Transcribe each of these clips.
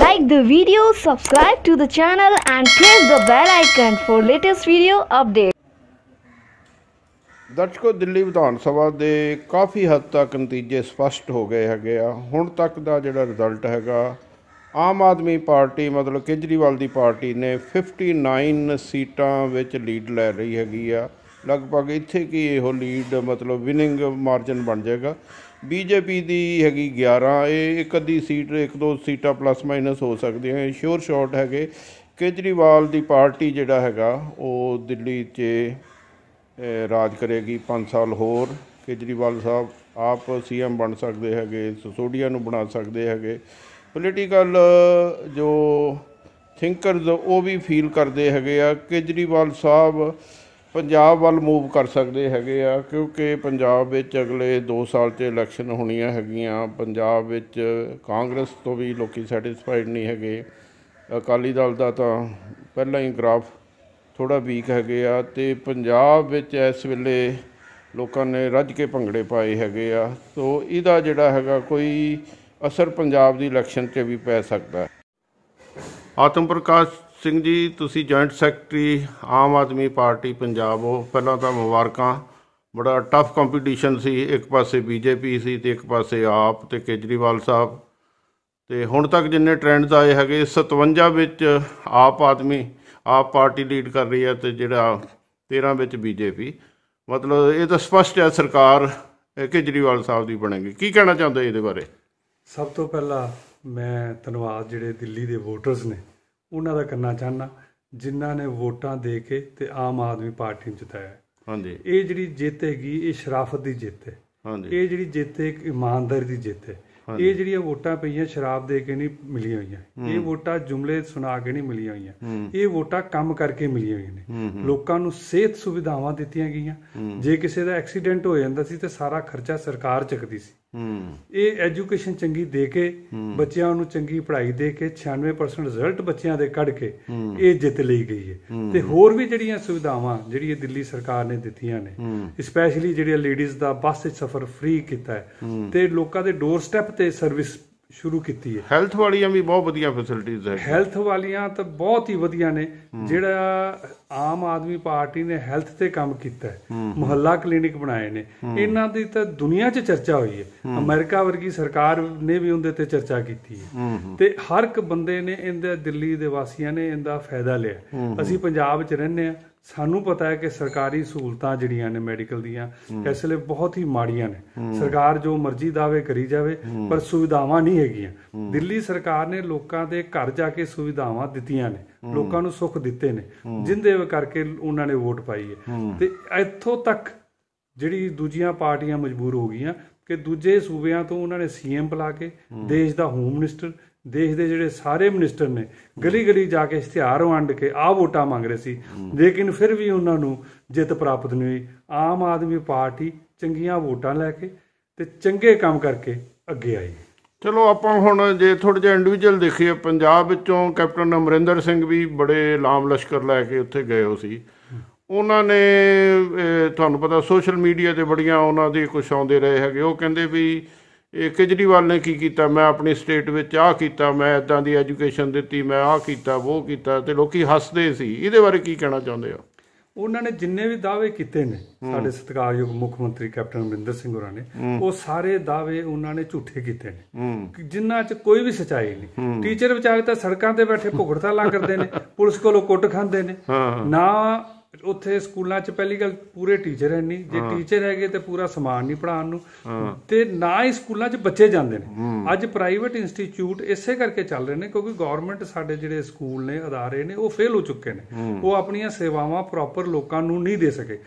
Like the video, subscribe to the channel and press the bell icon for latest video updates. ਦਰਸ਼ਕੋ Delhi Vidhan Sabha ਦੇ ਕਾਫੀ ਹੱਦ ਤੱਕ ਨਤੀਜੇ ਸਪਸ਼ਟ ਹੋ ਗਏ ਹੈਗੇ ਆ। ਹੁਣ ਤੱਕ ਦਾ ਜਿਹੜਾ ਰਿਜ਼ਲਟ ਹੈਗਾ ਆਮ ਆਦਮੀ ਪਾਰਟੀ ਮਤਲਬ ਕੇਜਰੀਵਾਲ ਦੀ ਪਾਰਟੀ ਨੇ 59 ਸੀਟਾਂ ਵਿੱਚ ਲੀਡ ਲੈ ਰਹੀ ਹੈਗੀ ਆ। ਲਗਭਗ ਇੱਥੇ ਕੀ ਇਹੋ ਲੀਡ ਮਤਲਬ ਵਿਨਿੰਗ ਮਾਰਜਨ ਬਣ ਜਾਏਗਾ। ਬੀਜੇਪੀ ਦੀ ਹੈਗੀ 11 ਇਹ ਇੱਕ ਅੱਧੀ ਸੀਟ, ਇੱਕ ਦੋ ਸੀਟਾਂ ਪਲੱਸ ਮਾਈਨਸ ਹੋ ਸਕਦੀਆਂ ਸ਼ੋਰ ਸ਼ਾਰਟ ਹੈਗੇ। ਕੇਜਰੀਵਾਲ ਦੀ ਪਾਰਟੀ ਜਿਹੜਾ ਹੈਗਾ, ਉਹ ਦਿੱਲੀ 'ਚ ਰਾਜ ਕਰੇਗੀ 5 ਸਾਲ ਹੋਰ। ਕੇਜਰੀਵਾਲ ਸਾਹਿਬ ਆਪ ਸੀਐਮ ਬਣ ਸਕਦੇ ਹੈਗੇ, ਸਸੋਡੀਆ ਨੂੰ ਬਣਾ ਸਕਦੇ ਹੈਗੇ। ਪੋਲੀਟੀਕਲ ਜੋ ਥਿੰਕਰਸ ਉਹ ਵੀ ਫੀਲ ਕਰਦੇ ਹੈਗੇ ਆ। ਕੇਜਰੀਵਾਲ ਸਾਹਿਬ ਪੰਜਾਬ ਵੱਲ ਮੂਵ ਕਰ ਸਕਦੇ ਹੈਗੇ ਆ, ਕਿਉਂਕਿ ਪੰਜਾਬ ਵਿੱਚ ਅਗਲੇ 2 ਸਾਲ 'ਚ ਇਲੈਕਸ਼ਨ ਹੋਣੀਆਂ ਹੈਗੀਆਂ। ਪੰਜਾਬ ਵਿੱਚ ਕਾਂਗਰਸ ਤੋਂ ਵੀ ਲੋਕੀ ਸੈਟੀਸਫਾਈਡ ਨਹੀਂ ਹੈਗੇ। ਅਕਾਲੀ ਦਲ ਦਾ ਤਾਂ ਪਹਿਲਾਂ ਹੀ ਗ੍ਰਾਫ ਥੋੜਾ ਵੀਕ ਹੈਗੇ ਆ ਤੇ ਪੰਜਾਬ ਵਿੱਚ ਇਸ ਵੇਲੇ ਲੋਕਾਂ ਨੇ ਰੱਜ ਕੇ ਭੰਗੜੇ ਪਾਏ ਹੈਗੇ ਆ। ਸੋ ਇਹਦਾ ਜਿਹੜਾ ਹੈਗਾ ਕੋਈ ਅਸਰ ਪੰਜਾਬ ਦੀ ਇਲੈਕਸ਼ਨ 'ਤੇ ਵੀ ਪੈ ਸਕਦਾ। ਆਤਮ ਪ੍ਰਕਾਸ਼ ਸਿੰਘ ਜੀ, ਤੁਸੀਂ joint secretary Aam Aadmi Party, Punjab ਹੋ। ਪਹਿਲਾਂ ਤਾਂ ਮੁਬਾਰਕਾਂ। ਬੜਾ ਟਫ ਕੰਪੀਟੀਸ਼ਨ ਸੀ। ਇੱਕ ਪਾਸੇ ਬੀਜੇਪੀ ਸੀ ਤੇ ਇੱਕ ਪਾਸੇ ਆਪ ਤੇ ਕੇਜਰੀਵਾਲ ਸਾਹਿਬ। ਤੇ ਹੁਣ ਤੱਕ ਜਿੰਨੇ ਟ੍ਰੈਂਡਸ ਆਏ ਹੈਗੇ 57 ਵਿੱਚ ਆਪ ਆਦਮੀ, ਆਪ ਪਾਰਟੀ ਲੀਡ ਕਰ ਰਹੀ ਹੈ ਤੇ ਜਿਹੜਾ 13 ਵਿੱਚ ਬੀਜੇਪੀ। ਮਤਲਬ ਇਹ ਤਾਂ ਸਪਸ਼ਟ ਹੈ ਸਰਕਾਰ ਕੇਜਰੀਵਾਲ ਸਾਹਿਬ ਦੀ ਬਣੇਗੀ। ਕੀ ਕਹਿਣਾ ਚਾਹੁੰਦੇ ਇਹਦੇ ਬਾਰੇ? ਸਭ ਤੋਂ ਪਹਿਲਾਂ ਮੈਂ ਧੰਨਵਾਦ ਜਿਹੜੇ ਦਿੱਲੀ ਦੇ ਵੋਟਰਸ ਨੇ। ਉਹਨਾਂ ਦਾ ਕਰਨਾ ਚਾਹਨਾ ਜਿਨ੍ਹਾਂ ਨੇ ਵੋਟਾਂ ਦੇ ਕੇ ਤੇ ਆਮ ਆਦਮੀ ਪਾਰਟੀ ਨੂੰ ਜਿਤਾਇਆ। ਹਾਂਜੀ। ਇਹ ਜਿਹੜੀ ਜਿੱਤ ਹੈਗੀ ਇਹ ਸ਼ਰਾਫਤ ਦੀ ਜਿੱਤ ਹੈ। ਹਾਂਜੀ। ਇਹ ਜਿਹੜੀ ਜਿੱਤ ਹੈ ਇੱਕ ਇਮਾਨਦਾਰੀ ਦੀ ਜਿੱਤ ਹੈ। ਇਹ ਜਿਹੜੀਆਂ ਵੋਟਾਂ ਪਈਆਂ ਸ਼ਰਾਬ ਦੇ ਕੇ ਨਹੀਂ ਮਿਲੀਆਂ ਹੋਈਆਂ। ਇਹ ਵੋਟਾਂ ਜੁਮਲੇ ਸੁਣਾ ਕੇ ਨਹੀਂ ਮਿਲੀਆਂ ਹੋਈਆਂ। ਇਹ ਵੋਟਾਂ ਕੰਮ ਕਰਕੇ ਮਿਲੀਆਂ ਹੋਈਆਂ ਨੇ। ਲੋਕਾਂ ਨੂੰ ਸਿਹਤ ਸੁਵਿਧਾਵਾਂ ਦਿੱਤੀਆਂ ਗਈਆਂ। ਜੇ ਕਿਸੇ ਦਾ ਐਕਸੀਡੈਂਟ ਹੋ ਜਾਂਦਾ ਸੀ ਤੇ ਸਾਰਾ ਖਰਚਾ ਸਰਕਾਰ ਚੱਕਦੀ ਸੀ। ਇਹ ਐਜੂਕੇਸ਼ਨ ਚੰਗੀ ਦੇ ਕੇ ਬੱਚਿਆਂ ਨੂੰ ਚੰਗੀ ਪੜ੍ਹਾਈ ਦੇ ਕੇ 96% ਰਿਜ਼ਲਟ ਬੱਚਿਆਂ ਦੇ ਕੱਢ ਕੇ ਇਹ ਜਿੱਤ ਲਈ ਗਈ ਹੈ। ਤੇ ਹੋਰ ਵੀ ਜਿਹੜੀਆਂ ਸੁਵਿਧਾਵਾਂ ਜਿਹੜੀਆਂ ਦਿੱਲੀ ਸਰਕਾਰ ਨੇ ਦਿੱਤੀਆਂ ਨੇ ਸਪੈਸ਼ਲੀ ਜਿਹੜੀਆਂ ਲੇਡੀਜ਼ ਦਾ ਬੱਸ ਸਫ਼ਰ ਫ੍ਰੀ ਕੀਤਾ ਹੈ ਤੇ ਲੋਕਾਂ ਦੇ ਡੋਰ ਸਟੈਪ ਤੇ ਸਰਵਿਸ ਸ਼ੁਰੂ ਕੀਤੀ ਹੈ। ਹੈਲਥ ਵਾਲੀਆਂ ਵੀ ਬਹੁਤ ਵਧੀਆ ਫੈਸਿਲਿਟੀਆਂ ਹੈ ਹੈਲਥ ਵਾਲੀਆਂ ਤਾਂ ਬਹੁਤ ਹੀ ਵਧੀਆ ਨੇ। ਜਿਹੜਾ ਆਮ ਆਦਮੀ ਪਾਰਟੀ ਨੇ ਹੈਲਥ ਤੇ ਕੰਮ ਕੀਤਾ ਹੈ। ਮੁਹੱਲਾ ਕਲੀਨਿਕ ਬਣਾਏ ਨੇ। ਇਹਨਾਂ ਦੀ ਤਾਂ ਦੁਨੀਆ 'ਚ ਚਰਚਾ ਹੋਈ ਹੈ। ਅਮਰੀਕਾ ਵਰਗੀ ਸਰਕਾਰ ਨੇ ਵੀ ਉਹਦੇ ਤੇ ਚਰਚਾ ਕੀਤੀ ਹੈ। ਤੇ ਹਰ ਇੱਕ ਬੰਦੇ ਨੇ ਇਹਦੇ ਦਿੱਲੀ ਦੇ ਵਾਸੀਆਂ ਨੇ ਇਹਦਾ ਫਾਇਦਾ ਲਿਆ। ਅਸੀਂ ਪੰਜਾਬ 'ਚ ਰਹਿੰਦੇ ਆ ਸਾਨੂੰ ਪਤਾ ਹੈ ਕਿ ਸਰਕਾਰੀ ਸਹੂਲਤਾਂ ਜਿਹੜੀਆਂ ਨੇ ਮੈਡੀਕਲ ਦੀਆਂ, ਇਸ ਲਈ ਬਹੁਤ ਹੀ ਮਾੜੀਆਂ ਨੇ। ਸਰਕਾਰ ਜੋ ਮਰਜ਼ੀ ਦਾਅਵੇ ਕਰੀ ਜਾਵੇ, ਪਰ ਸੁਵਿਧਾਵਾਂ ਨਹੀਂ ਹੈਗੀਆਂ। ਦਿੱਲੀ ਸਰਕਾਰ ਨੇ ਲੋਕਾਂ ਦੇ ਘਰ ਜਾ ਕੇ ਸੁਵਿਧਾਵਾਂ ਦਿੱਤੀਆਂ ਨੇ। ਲੋਕਾਂ ਨੂੰ ਸੁੱਖ ਦਿੱਤੇ ਨੇ। ਜਿੰਦੇ ਕਰਕੇ ਉਹਨਾਂ ਨੇ ਵੋਟ ਪਾਈ ਹੈ। ਤੇ ਇੱਥੋਂ ਤੱਕ ਜਿਹੜੀ ਦੂਜੀਆਂ ਪਾਰਟੀਆਂ ਮਜਬੂਰ ਹੋ ਗਈਆਂ ਕਿ ਦੂਜੇ ਸੂਬਿਆਂ ਤੋਂ ਉਹਨਾਂ ਨੇ ਸੀਐਮ ਬੁਲਾ ਕੇ, ਦੇਸ਼ ਦਾ ਹੋਮ ਮਿਨਿਸਟਰ ਦੇਸ਼ ਦੇ ਜਿਹੜੇ ਸਾਰੇ ਮਿਨਿਸਟਰ ਨੇ ਗਲੀ ਗਲੀ ਜਾ ਕੇ ਇਸ਼ਤਿਹਾਰ ਵੰਡ ਕੇ ਆ ਵੋਟਾਂ ਮੰਗ ਰਹੇ ਸੀ। ਲੇਕਿਨ ਫਿਰ ਵੀ ਉਹਨਾਂ ਨੂੰ ਜਿੱਤ ਪ੍ਰਾਪਤ ਨਹੀਂ ਹੋਈ। ਆਮ ਆਦਮੀ ਪਾਰਟੀ ਚੰਗੀਆਂ ਵੋਟਾਂ ਲੈ ਕੇ ਤੇ ਚੰਗੇ ਕੰਮ ਕਰਕੇ ਅੱਗੇ ਆਈ। ਚਲੋ, ਆਪਾਂ ਹੁਣ ਜੇ ਥੋੜਾ ਜਿਹਾ ਇੰਡੀਵਿਜੂਅਲ ਦੇਖੀਏ, ਪੰਜਾਬ ਵਿੱਚੋਂ ਕੈਪਟਨ ਅਮਰਿੰਦਰ ਸਿੰਘ ਵੀ ਬੜੇ ਲਾਮ ਲਸ਼ਕਰ ਲੈ ਕੇ ਉੱਥੇ ਗਏ ਹੋ ਸੀ। ਉਹਨਾਂ ਨੇ ਤੁਹਾਨੂੰ ਪਤਾ ਸੋਸ਼ਲ ਮੀਡੀਆ ਤੇ ਬੜੀਆਂ ਉਹਨਾਂ ਦੀ ਕੁਛ ਆਉਂਦੇ ਰਹੇ ਹੈਗੇ। ਉਹ ਕਹਿੰਦੇ ਵੀ ਇਹ ਕੇਜਰੀਵਾਲ ਨੇ ਕੀ ਕੀਤਾ? ਮੈਂ ਆਪਣੀ ਸਟੇਟ ਵਿੱਚ ਆਹ ਕੀਤਾ ਮੈਂ ਇਦਾਂ ਦੀ ਐਜੂਕੇਸ਼ਨ ਦਿੱਤੀ ਮੈਂ ਆਹ ਕੀਤਾ ਉਹ ਕੀਤਾ ਤੇ ਲੋਕੀ ਹੱਸਦੇ ਸੀ। ਇਹਦੇ ਬਾਰੇ ਕੀ ਕਹਿਣਾ ਚਾਹੁੰਦੇ ਹੋ? ਉਹਨਾਂ ਨੇ ਜਿੰਨੇ ਵੀ ਦਾਅਵੇ ਕੀਤੇ ਨੇ ਸਾਡੇ ਸਤਿਕਾਰਯੋਗ ਮੁੱਖ ਮੰਤਰੀ ਕੈਪਟਨ ਅਮਰਿੰਦਰ ਸਿੰਘ ਹੋਰਾਂ ਨੇ ਉਹ ਸਾਰੇ ਦਾਅਵੇ ਉਹਨਾਂ ਨੇ ਝੂਠੇ ਕੀਤੇ ਨੇ। ਜਿਨ੍ਹਾਂ 'ਚ ਕੋਈ ਵੀ ਸਚਾਈ ਨਹੀਂ। ਟੀਚਰ ਵਿਚਾਰੇ ਤਾਂ ਸੜਕਾਂ ਤੇ ਬੈਠੇ ਭੁਗੜਤਾਲਾਂ ਕਰਦੇ ਨੇ ਪੁਲਿਸ ਕੋਲੋਂ ਕੁੱਟ ਖਾਂਦੇ ਨੇ। ਨਾ ਉੱਥੇ ਸਕੂਲਾਂ 'ਚ ਪਹਿਲੀ ਗੱਲ ਪੂਰੇ ਟੀਚਰ ਹੈ ਨਹੀਂ ਜੇ ਟੀਚਰ ਹੈਗੇ ਤੇ ਪੂਰਾ ਸਮਾਨ ਨਹੀਂ ਪੜਾਉਣ ਨੂੰ। ਤੇ ਨਾ ਹੀ ਸਕੂਲਾਂ 'ਚ ਬੱਚੇ ਜਾਂਦੇ ਨੇ। ਅੱਜ ਪ੍ਰਾਈਵੇਟ ਇੰਸਟੀਚਿਊਟ ਇਸੇ ਕਰਕੇ ਚੱਲ ਰਹੇ ਨੇ ਕਿਉਂਕਿ ਗਵਰਨਮੈਂਟ ਸਾਡੇ ਜਿਹੜੇ ਸਕੂਲ ਨੇ ਅਦਾਰੇ ਨੇ ਉਹ ਫੇਲ ਹੋ ਚੁੱਕੇ ਨੇ। ਉਹ ਆਪਣੀਆਂ ਸੇਵਾਵਾਂ ਪ੍ਰੋਪਰ ਲੋਕਾਂ ਨੂੰ ਨਹੀਂ ਦੇ ਸਕੇ।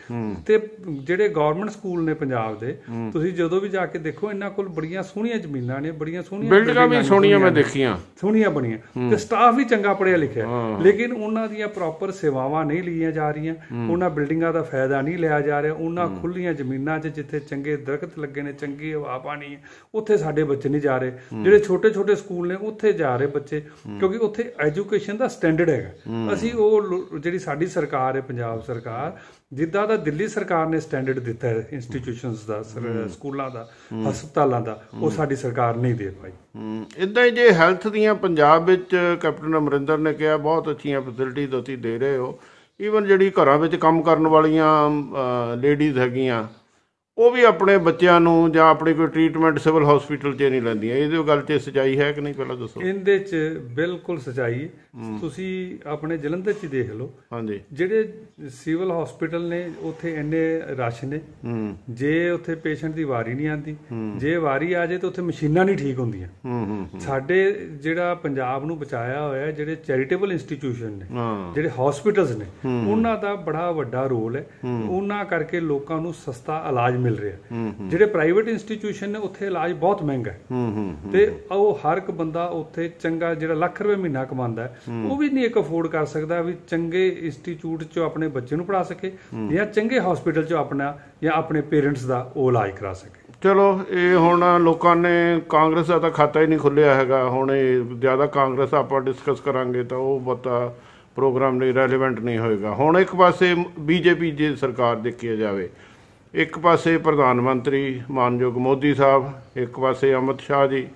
ਤੇ ਜਿਹੜੇ ਗਵਰਨਮੈਂਟ ਸਕੂਲ ਨੇ ਪੰਜਾਬ ਦੇ ਤੁਸੀਂ ਜਦੋਂ ਵੀ ਜਾ ਕੇ ਦੇਖੋ ਇਹਨਾਂ ਕੋਲ ਬੜੀਆਂ ਸੋਹਣੀਆਂ ਜ਼ਮੀਨਾਂ ਨੇ ਬੜੀਆਂ ਸੋਹਣੀਆਂ ਬਿਲਡਿੰਗਾਂ ਵੀ ਸੋਹਣੀਆਂ ਮੈਂ। ਦੇਖੀਆਂ। ਸੋਹਣੀਆਂ ਬਣੀਆਂ। ਤੇ ਸਟਾਫ ਵੀ ਚੰਗਾ ਪੜਿਆ ਲਿਖਿਆ। ਲੇਕਿਨ ਉਹਨਾਂ ਦੀਆਂ ਪ੍ਰੋਪਰ ਸੇਵਾਵਾਂ ਨਹੀਂ ਲਈਆਂ ਜਾ ਰਹੀਆਂ। ਉਹਨਾਂ ਬਿਲਡਿੰਗਾਂ ਦਾ ਫਾਇਦਾ ਨਹੀਂ ਲਿਆ ਜਾ ਰਿਹਾ ਉਹਨਾਂ ਖੁੱਲੀਆਂ ਜ਼ਮੀਨਾਂ 'ਚ ਜਿੱਥੇ ਚੰਗੇ ਦਰਖਤ ਲੱਗੇ ਨੇ ਚੰਗੀ ਹਵਾ ਪਾਣੀ ਹੈ ਉੱਥੇ ਸਾਡੇ ਬੱਚੇ ਨਹੀਂ ਜਾ ਰਹੇ। ਜਿਹੜੇ ਛੋਟੇ ਛੋਟੇ ਸਕੂਲ ਨੇ ਉੱਥੇ ਜਾ ਰਹੇ ਬੱਚੇ ਕਿਉਂਕਿ ਉੱਥੇ ਐਜੂਕੇਸ਼ਨ ਦਾ ਸਟੈਂਡਰਡ ਹੈਗਾ। ਅਸੀਂ ਉਹ ਜਿਹੜੀ ਸਾਡੀ ਸਰਕਾਰ ਹੈ ਪੰਜਾਬ ਸਰਕਾਰ ਜਿੱਦਾਂ ਦਾ ਦਿੱਲੀ ਸਰਕਾਰ ਨੇ ਸਟੈਂਡਰਡ ਦਿੱਤਾ ਹੈ ਇੰਸਟੀਟਿਊਸ਼ਨਸ ਦਾ ਸਕੂਲਾਂ ਦਾ ਹਸਪਤਾਲਾਂ ਦਾ ਉਹ ਸਾਡੀ ਸਰਕਾਰ ਨਹੀਂ ਦੇ ਪਾਈ। ਇਦਾਂ ਹੀ ਜੇ ਹੈਲਥ ਦੀਆਂ ਪੰਜਾਬ ਵਿੱਚ ਕੈਪਟਨ ਅਮਰਿੰਦਰ ਨੇ ਕਿਹਾ ਬਹੁਤ ਅੱਛੀਆਂ ਫੈਸਿਲਿਟੀਜ਼ ਤੁਸੀਂ ਦੇ ਰਹੇ ਹੋ। ਈਵਨ ਜਿਹੜੀ ਘਰਾਂ ਵਿੱਚ ਕੰਮ ਕਰਨ ਵਾਲੀਆਂ ਲੇਡੀਜ਼ ਹੈਗੀਆਂ ਉਹ ਵੀ ਆਪਣੇ ਬੱਚਿਆਂ ਨੂੰ ਜਾਂ ਆਪਣੀ ਕੋਈ ਟ੍ਰੀਟਮੈਂਟ ਸਿਵਲ ਹਸਪੀਟਲ 'ਚ ਨਹੀਂ ਲੈਂਦੀਆਂ। ਇਹਦੇ ਗੱਲ 'ਚ ਸਚਾਈ ਹੈ ਕਿ ਨਹੀਂ ਪਹਿਲਾਂ ਦੱਸੋ? ਇਹਦੇ 'ਚ ਬਿਲਕੁਲ ਸਚਾਈ। ਤੁਸੀਂ ਆਪਣੇ ਜਲੰਧਰ 'ਚ ਦੇਖ ਲਓ। ਹਾਂਜੀ। ਜਿਹੜੇ ਸਿਵਲ ਹਸਪੀਟਲ ਨੇ ਉੱਥੇ ਇੰਨੇ ਰਸ਼ ਨੇ। ਜੇ ਉੱਥੇ ਪੇਸ਼ੈਂਟ ਦੀ ਵਾਰੀ ਨਹੀਂ ਆਂਦੀ ਜੇ ਵਾਰੀ ਆ ਜੇ ਤਾਂ ਉੱਥੇ ਮਸ਼ੀਨਾਂ ਨਹੀਂ ਠੀਕ ਹੁੰਦੀਆਂ। ਸਾਡੇ ਜਿਹੜਾ ਪੰਜਾਬ ਨੂੰ ਬਚਾਇਆ ਹੋਇਆ ਜਿਹੜੇ ਚੈਰੀਟੇਬਲ ਇੰਸਟੀਟਿਊਸ਼ਨ ਨੇ ਜਿਹੜੇ ਹਸਪੀਟਲਸ ਨੇ ਉਹਨਾਂ ਦਾ ਬੜਾ ਵੱਡਾ ਰੋਲ ਹੈ। ਉਹਨਾਂ ਕਰਕੇ ਲੋਕਾਂ ਨੂੰ ਸਸਤਾ ਇਲਾਜ ਮਿਲ ਰਿਹਾ ਜਿਹੜੇ ਪ੍ਰਾਈਵੇਟ ਇੰਸਟੀਟਿਊਸ਼ਨ ਨੇ ਉੱਥੇ ਇਲਾਜ ਬਹੁਤ ਮਹਿੰਗਾ ਹੈ। ਤੇ ਉਹ ਹਰ ਇੱਕ ਬੰਦਾ ਉੱਥੇ ਚੰਗਾ ਜਿਹੜਾ ਲੱਖ ਰੁਪਏ ਮਹੀਨਾ ਕਮਾਉਂਦਾ ਹੈ, ਉਹ ਵੀ ਨਹੀਂ ਇੱਕ ਅਫੋਰਡ ਕਰ ਸਕਦਾ ਵੀ ਚੰਗੇ ਇੰਸਟੀਚਿਊਟ 'ਚ ਆਪਣੇ ਬੱਚੇ ਨੂੰ ਪੜਾ ਸਕੇ ਜਾਂ ਚੰਗੇ ਹਸਪੀਟਲ 'ਚ ਆਪਣਾ ਜਾਂ ਆਪਣੇ ਪੇਰੈਂਟਸ ਦਾ ਉਹ ਇਲਾਜ ਕਰਾ ਸਕੇ। ਚਲੋ ਇਹ ਹੁਣ ਲੋਕਾਂ ਨੇ ਕਾਂਗਰਸ ਦਾ ਤਾਂ ਖਾਤਾ ਹੀ ਨਹੀਂ ਖੁੱਲਿਆ ਹੈਗਾ। ਹੁਣ ਇਹ ਜ਼ਿਆਦਾ ਕਾਂਗਰਸ ਆਪਾਂ ਡਿਸਕਸ ਕਰਾਂਗੇ ਤਾਂ ਉਹ ਬਹੁਤਾ ਪ੍ਰੋਗਰਾਮ ਲਈ ਰੈਲੇਵੈਂਟ ਨਹੀਂ ਹੋਏਗਾ। ਹੁਣ ਇੱਕ ਪਾਸੇ ਬੀਜੇਪੀ ਜੇ ਸਰਕਾਰ ਦੇਖੀ ਜਾਵੇ ਇੱਕ ਪਾਸੇ ਪ੍ਰਧਾਨ ਮੰਤਰੀ ਮਾਨਯੋਗ ਮੋਦੀ ਸਾਹਿਬ ਇੱਕ ਪਾਸੇ ਅਮਿਤ ਸ਼ਾਹ ਜੀ।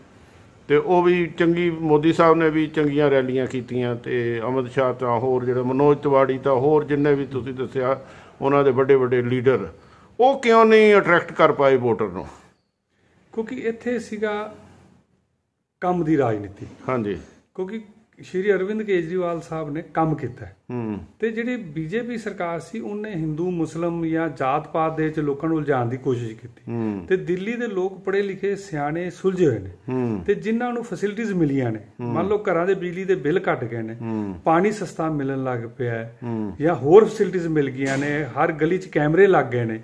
ਤੇ ਉਹ ਵੀ ਚੰਗੀ ਮੋਦੀ ਸਾਹਿਬ ਨੇ ਵੀ ਚੰਗੀਆਂ ਰੈਲੀਆਂ ਕੀਤੀਆਂ ਤੇ ਅਮਿਤ ਸ਼ਾਹ ਤਾਂ ਹੋਰ ਜਿਹੜੇ ਮਨੋਜ ਤਿਵਾੜੀ ਤਾਂ ਹੋਰ ਜਿੰਨੇ ਵੀ ਤੁਸੀਂ ਦੱਸਿਆ ਉਹਨਾਂ ਦੇ ਵੱਡੇ ਵੱਡੇ ਲੀਡਰ ਉਹ ਕਿਉਂ ਨਹੀਂ ਅਟਰੈਕਟ ਕਰ ਪਾਏ ਵੋਟਰ ਨੂੰ? ਕਿਉਂਕਿ ਇੱਥੇ ਸੀਗਾ ਕੰਮ ਦੀ ਰਾਜਨੀਤੀ। ਹਾਂਜੀ। ਕਿਉਂਕਿ ਸ਼੍ਰੀ ਅਰਵਿੰਦ ਕੇਜਰੀਵਾਲ ਸਾਹਿਬ ਨੇ ਕੰਮ ਕੀਤਾ ਹੈ। ਤੇ ਜਿਹੜੀ ਬੀਜੇਪੀ ਸਰਕਾਰ ਸੀ ਉਹਨੇ ਹਿੰਦੂ ਮੁਸਲਮ ਜਾਂ ਜਾਤ ਪਾਤ ਦੇ ਵਿੱਚ ਲੋਕਾਂ ਨੂੰ ਉਲਝਾਉਣ ਦੀ ਕੋਸ਼ਿਸ਼ ਕੀਤੀ। ਤੇ ਦਿੱਲੀ ਦੇ ਲੋਕ ਪੜ੍ਹੇ ਲਿਖੇ ਸਿਆਣੇ ਸੁਲਝੇ ਹੋਏ ਨੇ। ਤੇ ਜਿਨ੍ਹਾਂ ਨੂੰ ਫੈਸਿਲਿਟੀਆਂ ਮਿਲੀਆਂ ਨੇ ਮੰਨ ਲਓ ਘਰਾਂ ਦੇ ਬਿਜਲੀ ਦੇ ਬਿੱਲ ਘਟ ਗਏ ਨੇ ਪਾਣੀ ਸਸਤਾ ਮਿਲਣ ਲੱਗ ਪਿਆ ਹੈ। ਹੂੰ। ਜਾਂ ਹੋਰ ਫੈਸਿਲਿਟੀਆਂ ਮਿਲ ਗਈਆਂ ਨੇ ਹਰ ਗਲੀ 'ਚ ਕੈਮਰੇ ਲੱਗ ਗਏ ਨੇ।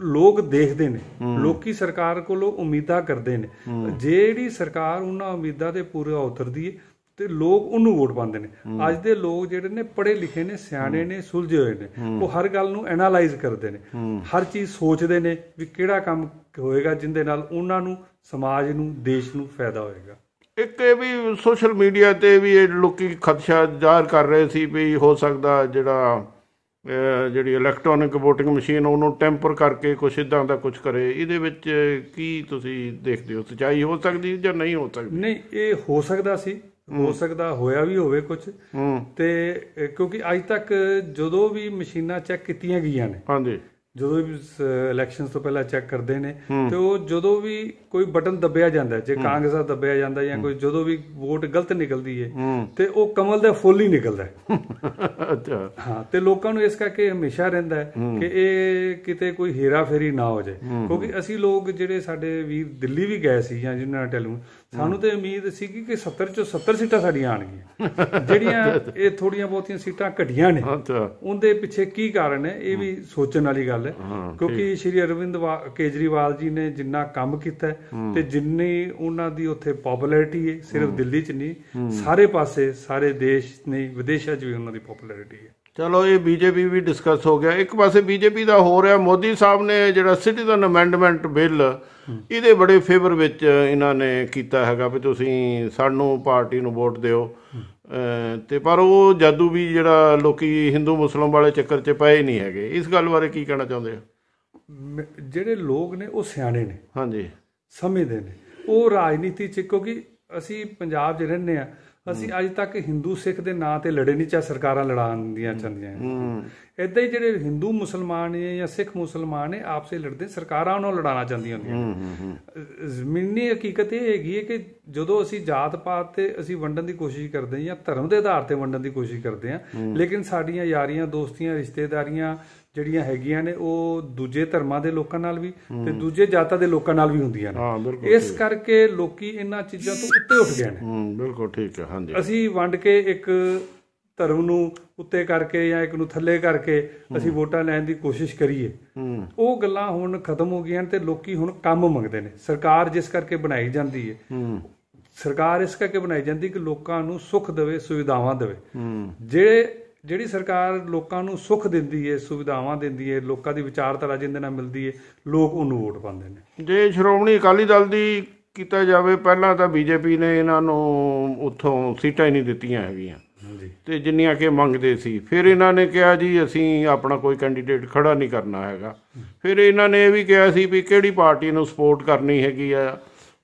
ਲੋਕ ਦੇਖਦੇ ਨੇ ਲੋਕੀ ਸਰਕਾਰ ਕੋਲੋਂ ਉਮੀਦਾਂ ਕਰਦੇ ਨੇ। ਜਿਹੜੀ ਸਰਕਾਰ ਉਹਨਾਂ ਉਮੀਦਾਂ ਤੇ ਪੂਰਾ ਉਤਰਦੀ ਹੈ ਤੇ ਲੋਕ ਉਹਨੂੰ ਵੋਟ ਪਾਉਂਦੇ ਨੇ। ਅੱਜ ਦੇ ਲੋਕ ਜਿਹੜੇ ਨੇ ਪੜ੍ਹੇ ਲਿਖੇ ਨੇ ਸਿਆਣੇ ਨੇ ਸੁਲਝੇ ਹੋਏ ਨੇ। ਉਹ ਹਰ ਗੱਲ ਨੂੰ ਐਨਾਲਾਈਜ਼ ਕਰਦੇ ਨੇ। ਹਰ ਚੀਜ਼ ਸੋਚਦੇ ਨੇ ਵੀ ਕਿਹੜਾ ਕੰਮ ਹੋਏਗਾ ਜਿੰਦੇ ਨਾਲ ਉਹਨਾਂ ਨੂੰ ਸਮਾਜ ਨੂੰ ਦੇਸ਼ ਨੂੰ ਫਾਇਦਾ ਹੋਏਗਾ। ਇੱਕ ਇਹ ਵੀ ਸੋਸ਼ਲ ਮੀਡੀਆ ਤੇ ਵੀ ਇਹ ਲੋਕੀ ਖਦਸ਼ਾ ਜ਼ਾਹਰ ਕਰ ਰਹੇ ਸੀ ਵੀ ਹੋ ਸਕਦਾ ਜਿਹੜਾ ਜਿਹੜੀ ਇਲੈਕਟ੍ਰੋਨਿਕ VOTING ਮਸ਼ੀਨ ਉਹਨੂੰ ਟੈਂਪਰ ਕਰਕੇ ਕੁਛ ਇਦਾਂ ਦਾ ਕੁਝ ਕਰੇ। ਇਹਦੇ ਵਿੱਚ ਕੀ ਤੁਸੀਂ ਦੇਖਦੇ ਹੋ? ਸਚਾਈ ਹੋ ਸਕਦੀ ਜਾਂ ਨਹੀਂ ਹੋ ਸਕਦੀ? ਨਹੀਂ ਇਹ ਹੋ ਸਕਦਾ ਸੀ। ਹੋ। ਸਕਦਾ ਹੋਇਆ ਵੀ ਹੋਵੇ ਕੁਝ ਹੂੰ। ਤੇ ਕਿਉਂਕਿ ਅੱਜ ਤੱਕ ਜਦੋਂ ਵੀ ਮਸ਼ੀਨਾਂ ਚੈੱਕ ਕੀਤੀਆਂ ਗਈਆਂ ਨੇ ਹਾਂਜੀ। ਜਦੋਂ ਵੀ ਇਲੈਕਸ਼ਨਸ ਤੋਂ ਪਹਿਲਾਂ ਚੈੱਕ ਕਰਦੇ ਨੇ ਤੇ ਉਹ ਜਦੋਂ ਵੀ ਕੋਈ ਬਟਨ ਦੱਬਿਆ ਜਾਂਦਾ ਜੇ ਕਾਂਗਰਸ ਦਾ ਦੱਬਿਆ ਜਾਂਦਾ ਜਾਂ ਕੋਈ ਜਦੋਂ ਵੀ ਵੋਟ ਗਲਤ ਨਿਕਲਦੀ ਹੂੰ ਤੇ ਉਹ ਕਮਲ ਦਾ ਫੁੱਲ ਹੀ ਨਿਕਲਦਾ ਹੈ। ਅੱਛਾ। ਹਾਂ ਤੇ ਲੋਕਾਂ ਨੂੰ ਇਸ ਕਰਕੇ ਹਮੇਸ਼ਾ ਰਹਿੰਦਾ ਕਿ ਇਹ ਕਿਤੇ ਕੋਈ ਹੇਰਾ ਫੇਰੀ ਨਾ ਹੋ ਜਾਏ। ਕਿਉਂਕਿ ਅਸੀਂ ਲੋਕ ਜਿਹੜੇ ਸਾਡੇ ਵੀਰ ਦਿੱਲੀ ਵੀ ਗਏ ਸੀ ਜਾਂ ਜਿਨ੍ਹਾਂ ਨਾਲ ਟੈਲੀਫੋਨ ਸਾਨੂੰ ਤੇ ਉਮੀਦ ਸੀ ਕਿ 70 ਚੋਂ 70 ਸੀਟਾਂ ਸਾਡੀਆਂ ਆਣਗੀਆਂ ਜਿਹੜੀਆਂ ਇਹ ਥੋੜੀਆਂ ਬਹੁਤੀਆਂ ਸੀਟਾਂ ਘਟੀਆਂ ਨੇ। ਉਹਦੇ ਪਿੱਛੇ ਕੀ ਕਾਰਨ ਹੈ ਇਹ ਵੀ ਸੋਚਣ ਵਾਲੀ ਗੱਲ ਹੈ। ਹਾਂ, ਕਿਉਂਕਿ ਸ਼੍ਰੀ ਅਰਵਿੰਦ ਕੇਜਰੀਵਾਲ ਜੀ ਨੇ ਜਿੰਨਾ ਕੰਮ ਕੀਤਾ ਤੇ ਜਿੰਨੀ ਉਹਨਾਂ ਦੀ ਉੱਥੇ ਪਪੂਲੈਰਿਟੀ ਹੈ ਸਿਰਫ ਦਿੱਲੀ 'ਚ ਨਹੀਂ ਸਾਰੇ ਪਾਸੇ ਸਾਰੇ ਦੇਸ਼ ਨਹੀਂ ਵਿਦੇਸ਼ਾਂ 'ਚ ਵੀ ਉਹਨਾਂ ਦੀ ਪਪੂਲੈਰਿਟੀ ਹੈ। ਚਲੋ ਇਹ ਬੀਜੇਪੀ ਵੀ ਡਿਸਕਸ ਹੋ ਗਿਆ। ਇੱਕ ਪਾਸੇ ਬੀਜੇਪੀ ਦਾ ਹੋ ਰਿਹਾ ਮੋਦੀ ਸਾਹਿਬ ਨੇ ਜਿਹੜਾ ਸਿਟੀਜ਼ਨ ਅਮੈਂਡਮੈਂਟ ਬਿੱਲ ਇਹਦੇ ਬੜੇ ਫੇਵਰ ਵਿੱਚ ਇਹਨਾਂ ਨੇ ਕੀਤਾ ਹੈਗਾ ਵੀ ਤੁਸੀਂ ਸਾਨੂੰ ਪਾਰਟੀ ਨੂੰ ਵੋਟ ਦਿਓ। ਤੇ ਪਰ ਉਹ ਜਾਦੂ ਵੀ ਜਿਹੜਾ ਲੋਕੀ ਹਿੰਦੂ ਮੁਸਲਮ ਵਾਲੇ ਚੱਕਰ 'ਚ ਪਏ ਨਹੀਂ ਹੈਗੇ। ਇਸ ਗੱਲ ਬਾਰੇ ਕੀ ਕਹਿਣਾ ਚਾਹੁੰਦੇ ਹੋ? ਜਿਹੜੇ ਲੋਕ ਨੇ ਉਹ ਸਿਆਣੇ ਨੇ। ਹਾਂਜੀ। ਸਮਝਦੇ ਨੇ। ਉਹ ਰਾਜਨੀਤੀ 'ਚ ਕਿਉਂਕਿ ਅਸੀਂ ਪੰਜਾਬ 'ਚ ਰਹਿੰਦੇ ਆ ਅਸੀਂ ਅੱਜ ਤੱਕ ਹਿੰਦੂ ਸਿੱਖ ਦੇ ਨਾਂ ਤੇ ਲੜੇ ਨਹੀਂ ਚਾਹ ਸਰਕਾਰਾਂ ਲੜਾਉਣ ਦੀਆਂ ਚਾਹੁੰਦੀਆਂ ਹੂੰ। ਇਦਾਂ ਹੀ ਜਿਹੜੇ ਹਿੰਦੂ ਮੁਸਲਮਾਨ ਨੇ ਜਾਂ ਸਿੱਖ ਮੁਸਲਮਾਨ ਨੇ ਆਪਸੇ ਲੜਦੇ ਸਰਕਾਰਾਂ ਉਹਨਾਂ ਨੂੰ ਲੜਾਉਣਾ ਚਾਹੁੰਦੀਆਂ ਹੁੰਦੀਆਂ ਜ਼ਮੀਨੀ ਹਕੀਕਤ ਇਹ ਹੈਗੀ ਹੈ ਕਿ ਜਦੋਂ ਅਸੀਂ ਜਾਤ ਪਾਤ ਤੇ ਅਸੀਂ ਵੰਡਣ ਦੀ ਕੋਸ਼ਿਸ਼ ਕਰਦੇ ਹਾਂ ਜਾਂ ਧਰਮ ਦੇ ਆਧਾਰ ਤੇ ਵੰਡਣ ਦੀ ਕੋਸ਼ਿਸ਼ ਕਰਦੇ ਹਾਂ। ਲੇਕਿਨ ਸਾਡੀਆਂ ਯਾਰੀਆਂ ਦੋਸਤੀਆਂ ਰਿਸ਼ਤੇਦਾਰੀਆਂ ਜਿਹੜੀਆਂ ਹੈਗੀਆਂ ਨੇ ਉਹ ਦੂਜੇ ਧਰਮਾਂ ਦੇ ਲੋਕਾਂ ਨਾਲ ਵੀ ਤੇ ਦੂਜੇ ਜਾਤਾਂ ਦੇ ਲੋਕਾਂ ਨਾਲ ਵੀ ਹੁੰਦੀਆਂ ਨੇ। ਹਾਂ ਬਿਲਕੁਲ ਇਸ ਕਰਕੇ ਲੋਕੀ ਇਹਨਾਂ ਚੀਜ਼ਾਂ ਤੋਂ ਉੱਤੇ ਉੱਠ ਗਏ ਨੇ। ਹੂੰ ਬਿਲਕੁਲ ਠੀਕ ਹੈ ਹਾਂਜੀ। ਅਸੀਂ ਵੰਡ ਕੇ ਇੱਕ ਧਰਮ ਨੂੰ ਉੱਤੇ ਕਰਕੇ ਜਾਂ ਇੱਕ ਨੂੰ ਥੱਲੇ ਕਰਕੇ ਅਸੀਂ ਵੋਟਾਂ ਲੈਣ ਦੀ ਕੋਸ਼ਿਸ਼ ਕਰੀਏ। ਉਹ ਗੱਲਾਂ ਹੁਣ ਖਤਮ ਹੋ ਗਈਆਂ ਤੇ ਲੋਕੀ ਹੁਣ ਕੰਮ ਮੰਗਦੇ ਨੇ। ਸਰਕਾਰ ਜਿਸ ਕਰਕੇ ਬਣਾਈ ਜਾਂਦੀ ਹੈ। ਸਰਕਾਰ ਇਸ ਕਰਕੇ ਬਣਾਈ ਜਾਂਦੀ ਕਿ ਲੋਕਾਂ ਨੂੰ ਸੁੱਖ ਦੇਵੇ ਸੁਵਿਧਾਵਾਂ ਦੇਵੇ। ਜਿਹੜੇ ਜਿਹੜੀ ਸਰਕਾਰ ਲੋਕਾਂ ਨੂੰ ਸੁੱਖ ਦਿੰਦੀ ਹੈ ਸੁਵਿਧਾਵਾਂ ਦਿੰਦੀ ਹੈ ਲੋਕਾਂ ਦੀ ਵਿਚਾਰਧਾਰਾ ਜਿੰਦੇ ਨਾਲ ਮਿਲਦੀ ਹੈ ਲੋਕ ਉਹਨੂੰ ਵੋਟ ਪਾਉਂਦੇ ਨੇ। ਜੇ ਸ਼੍ਰੋਮਣੀ ਅਕਾਲੀ ਦਲ ਦੀ ਕੀਤਾ ਜਾਵੇ ਪਹਿਲਾਂ ਤਾਂ ਬੀਜੇਪੀ ਨੇ ਇਹਨਾਂ ਨੂੰ ਉੱਥੋਂ ਸੀਟਾਂ ਹੀ ਨਹੀਂ ਦਿੱਤੀਆਂ ਹੈਗੀਆਂ। ਤੇ ਜਿੰਨੀਆਂ ਕਿ ਮੰਗਦੇ ਸੀ ਫਿਰ ਇਹਨਾਂ ਨੇ ਕਿਹਾ ਜੀ ਅਸੀਂ ਆਪਣਾ ਕੋਈ ਕੈਂਡੀਡੇਟ ਖੜਾ ਨਹੀਂ ਕਰਨਾ ਹੈਗਾ। ਫਿਰ ਇਹਨਾਂ ਨੇ ਇਹ ਵੀ ਕਿਹਾ ਸੀ ਵੀ ਕਿਹੜੀ ਪਾਰਟੀ ਨੂੰ ਸਪੋਰਟ ਕਰਨੀ ਹੈਗੀ ਆ?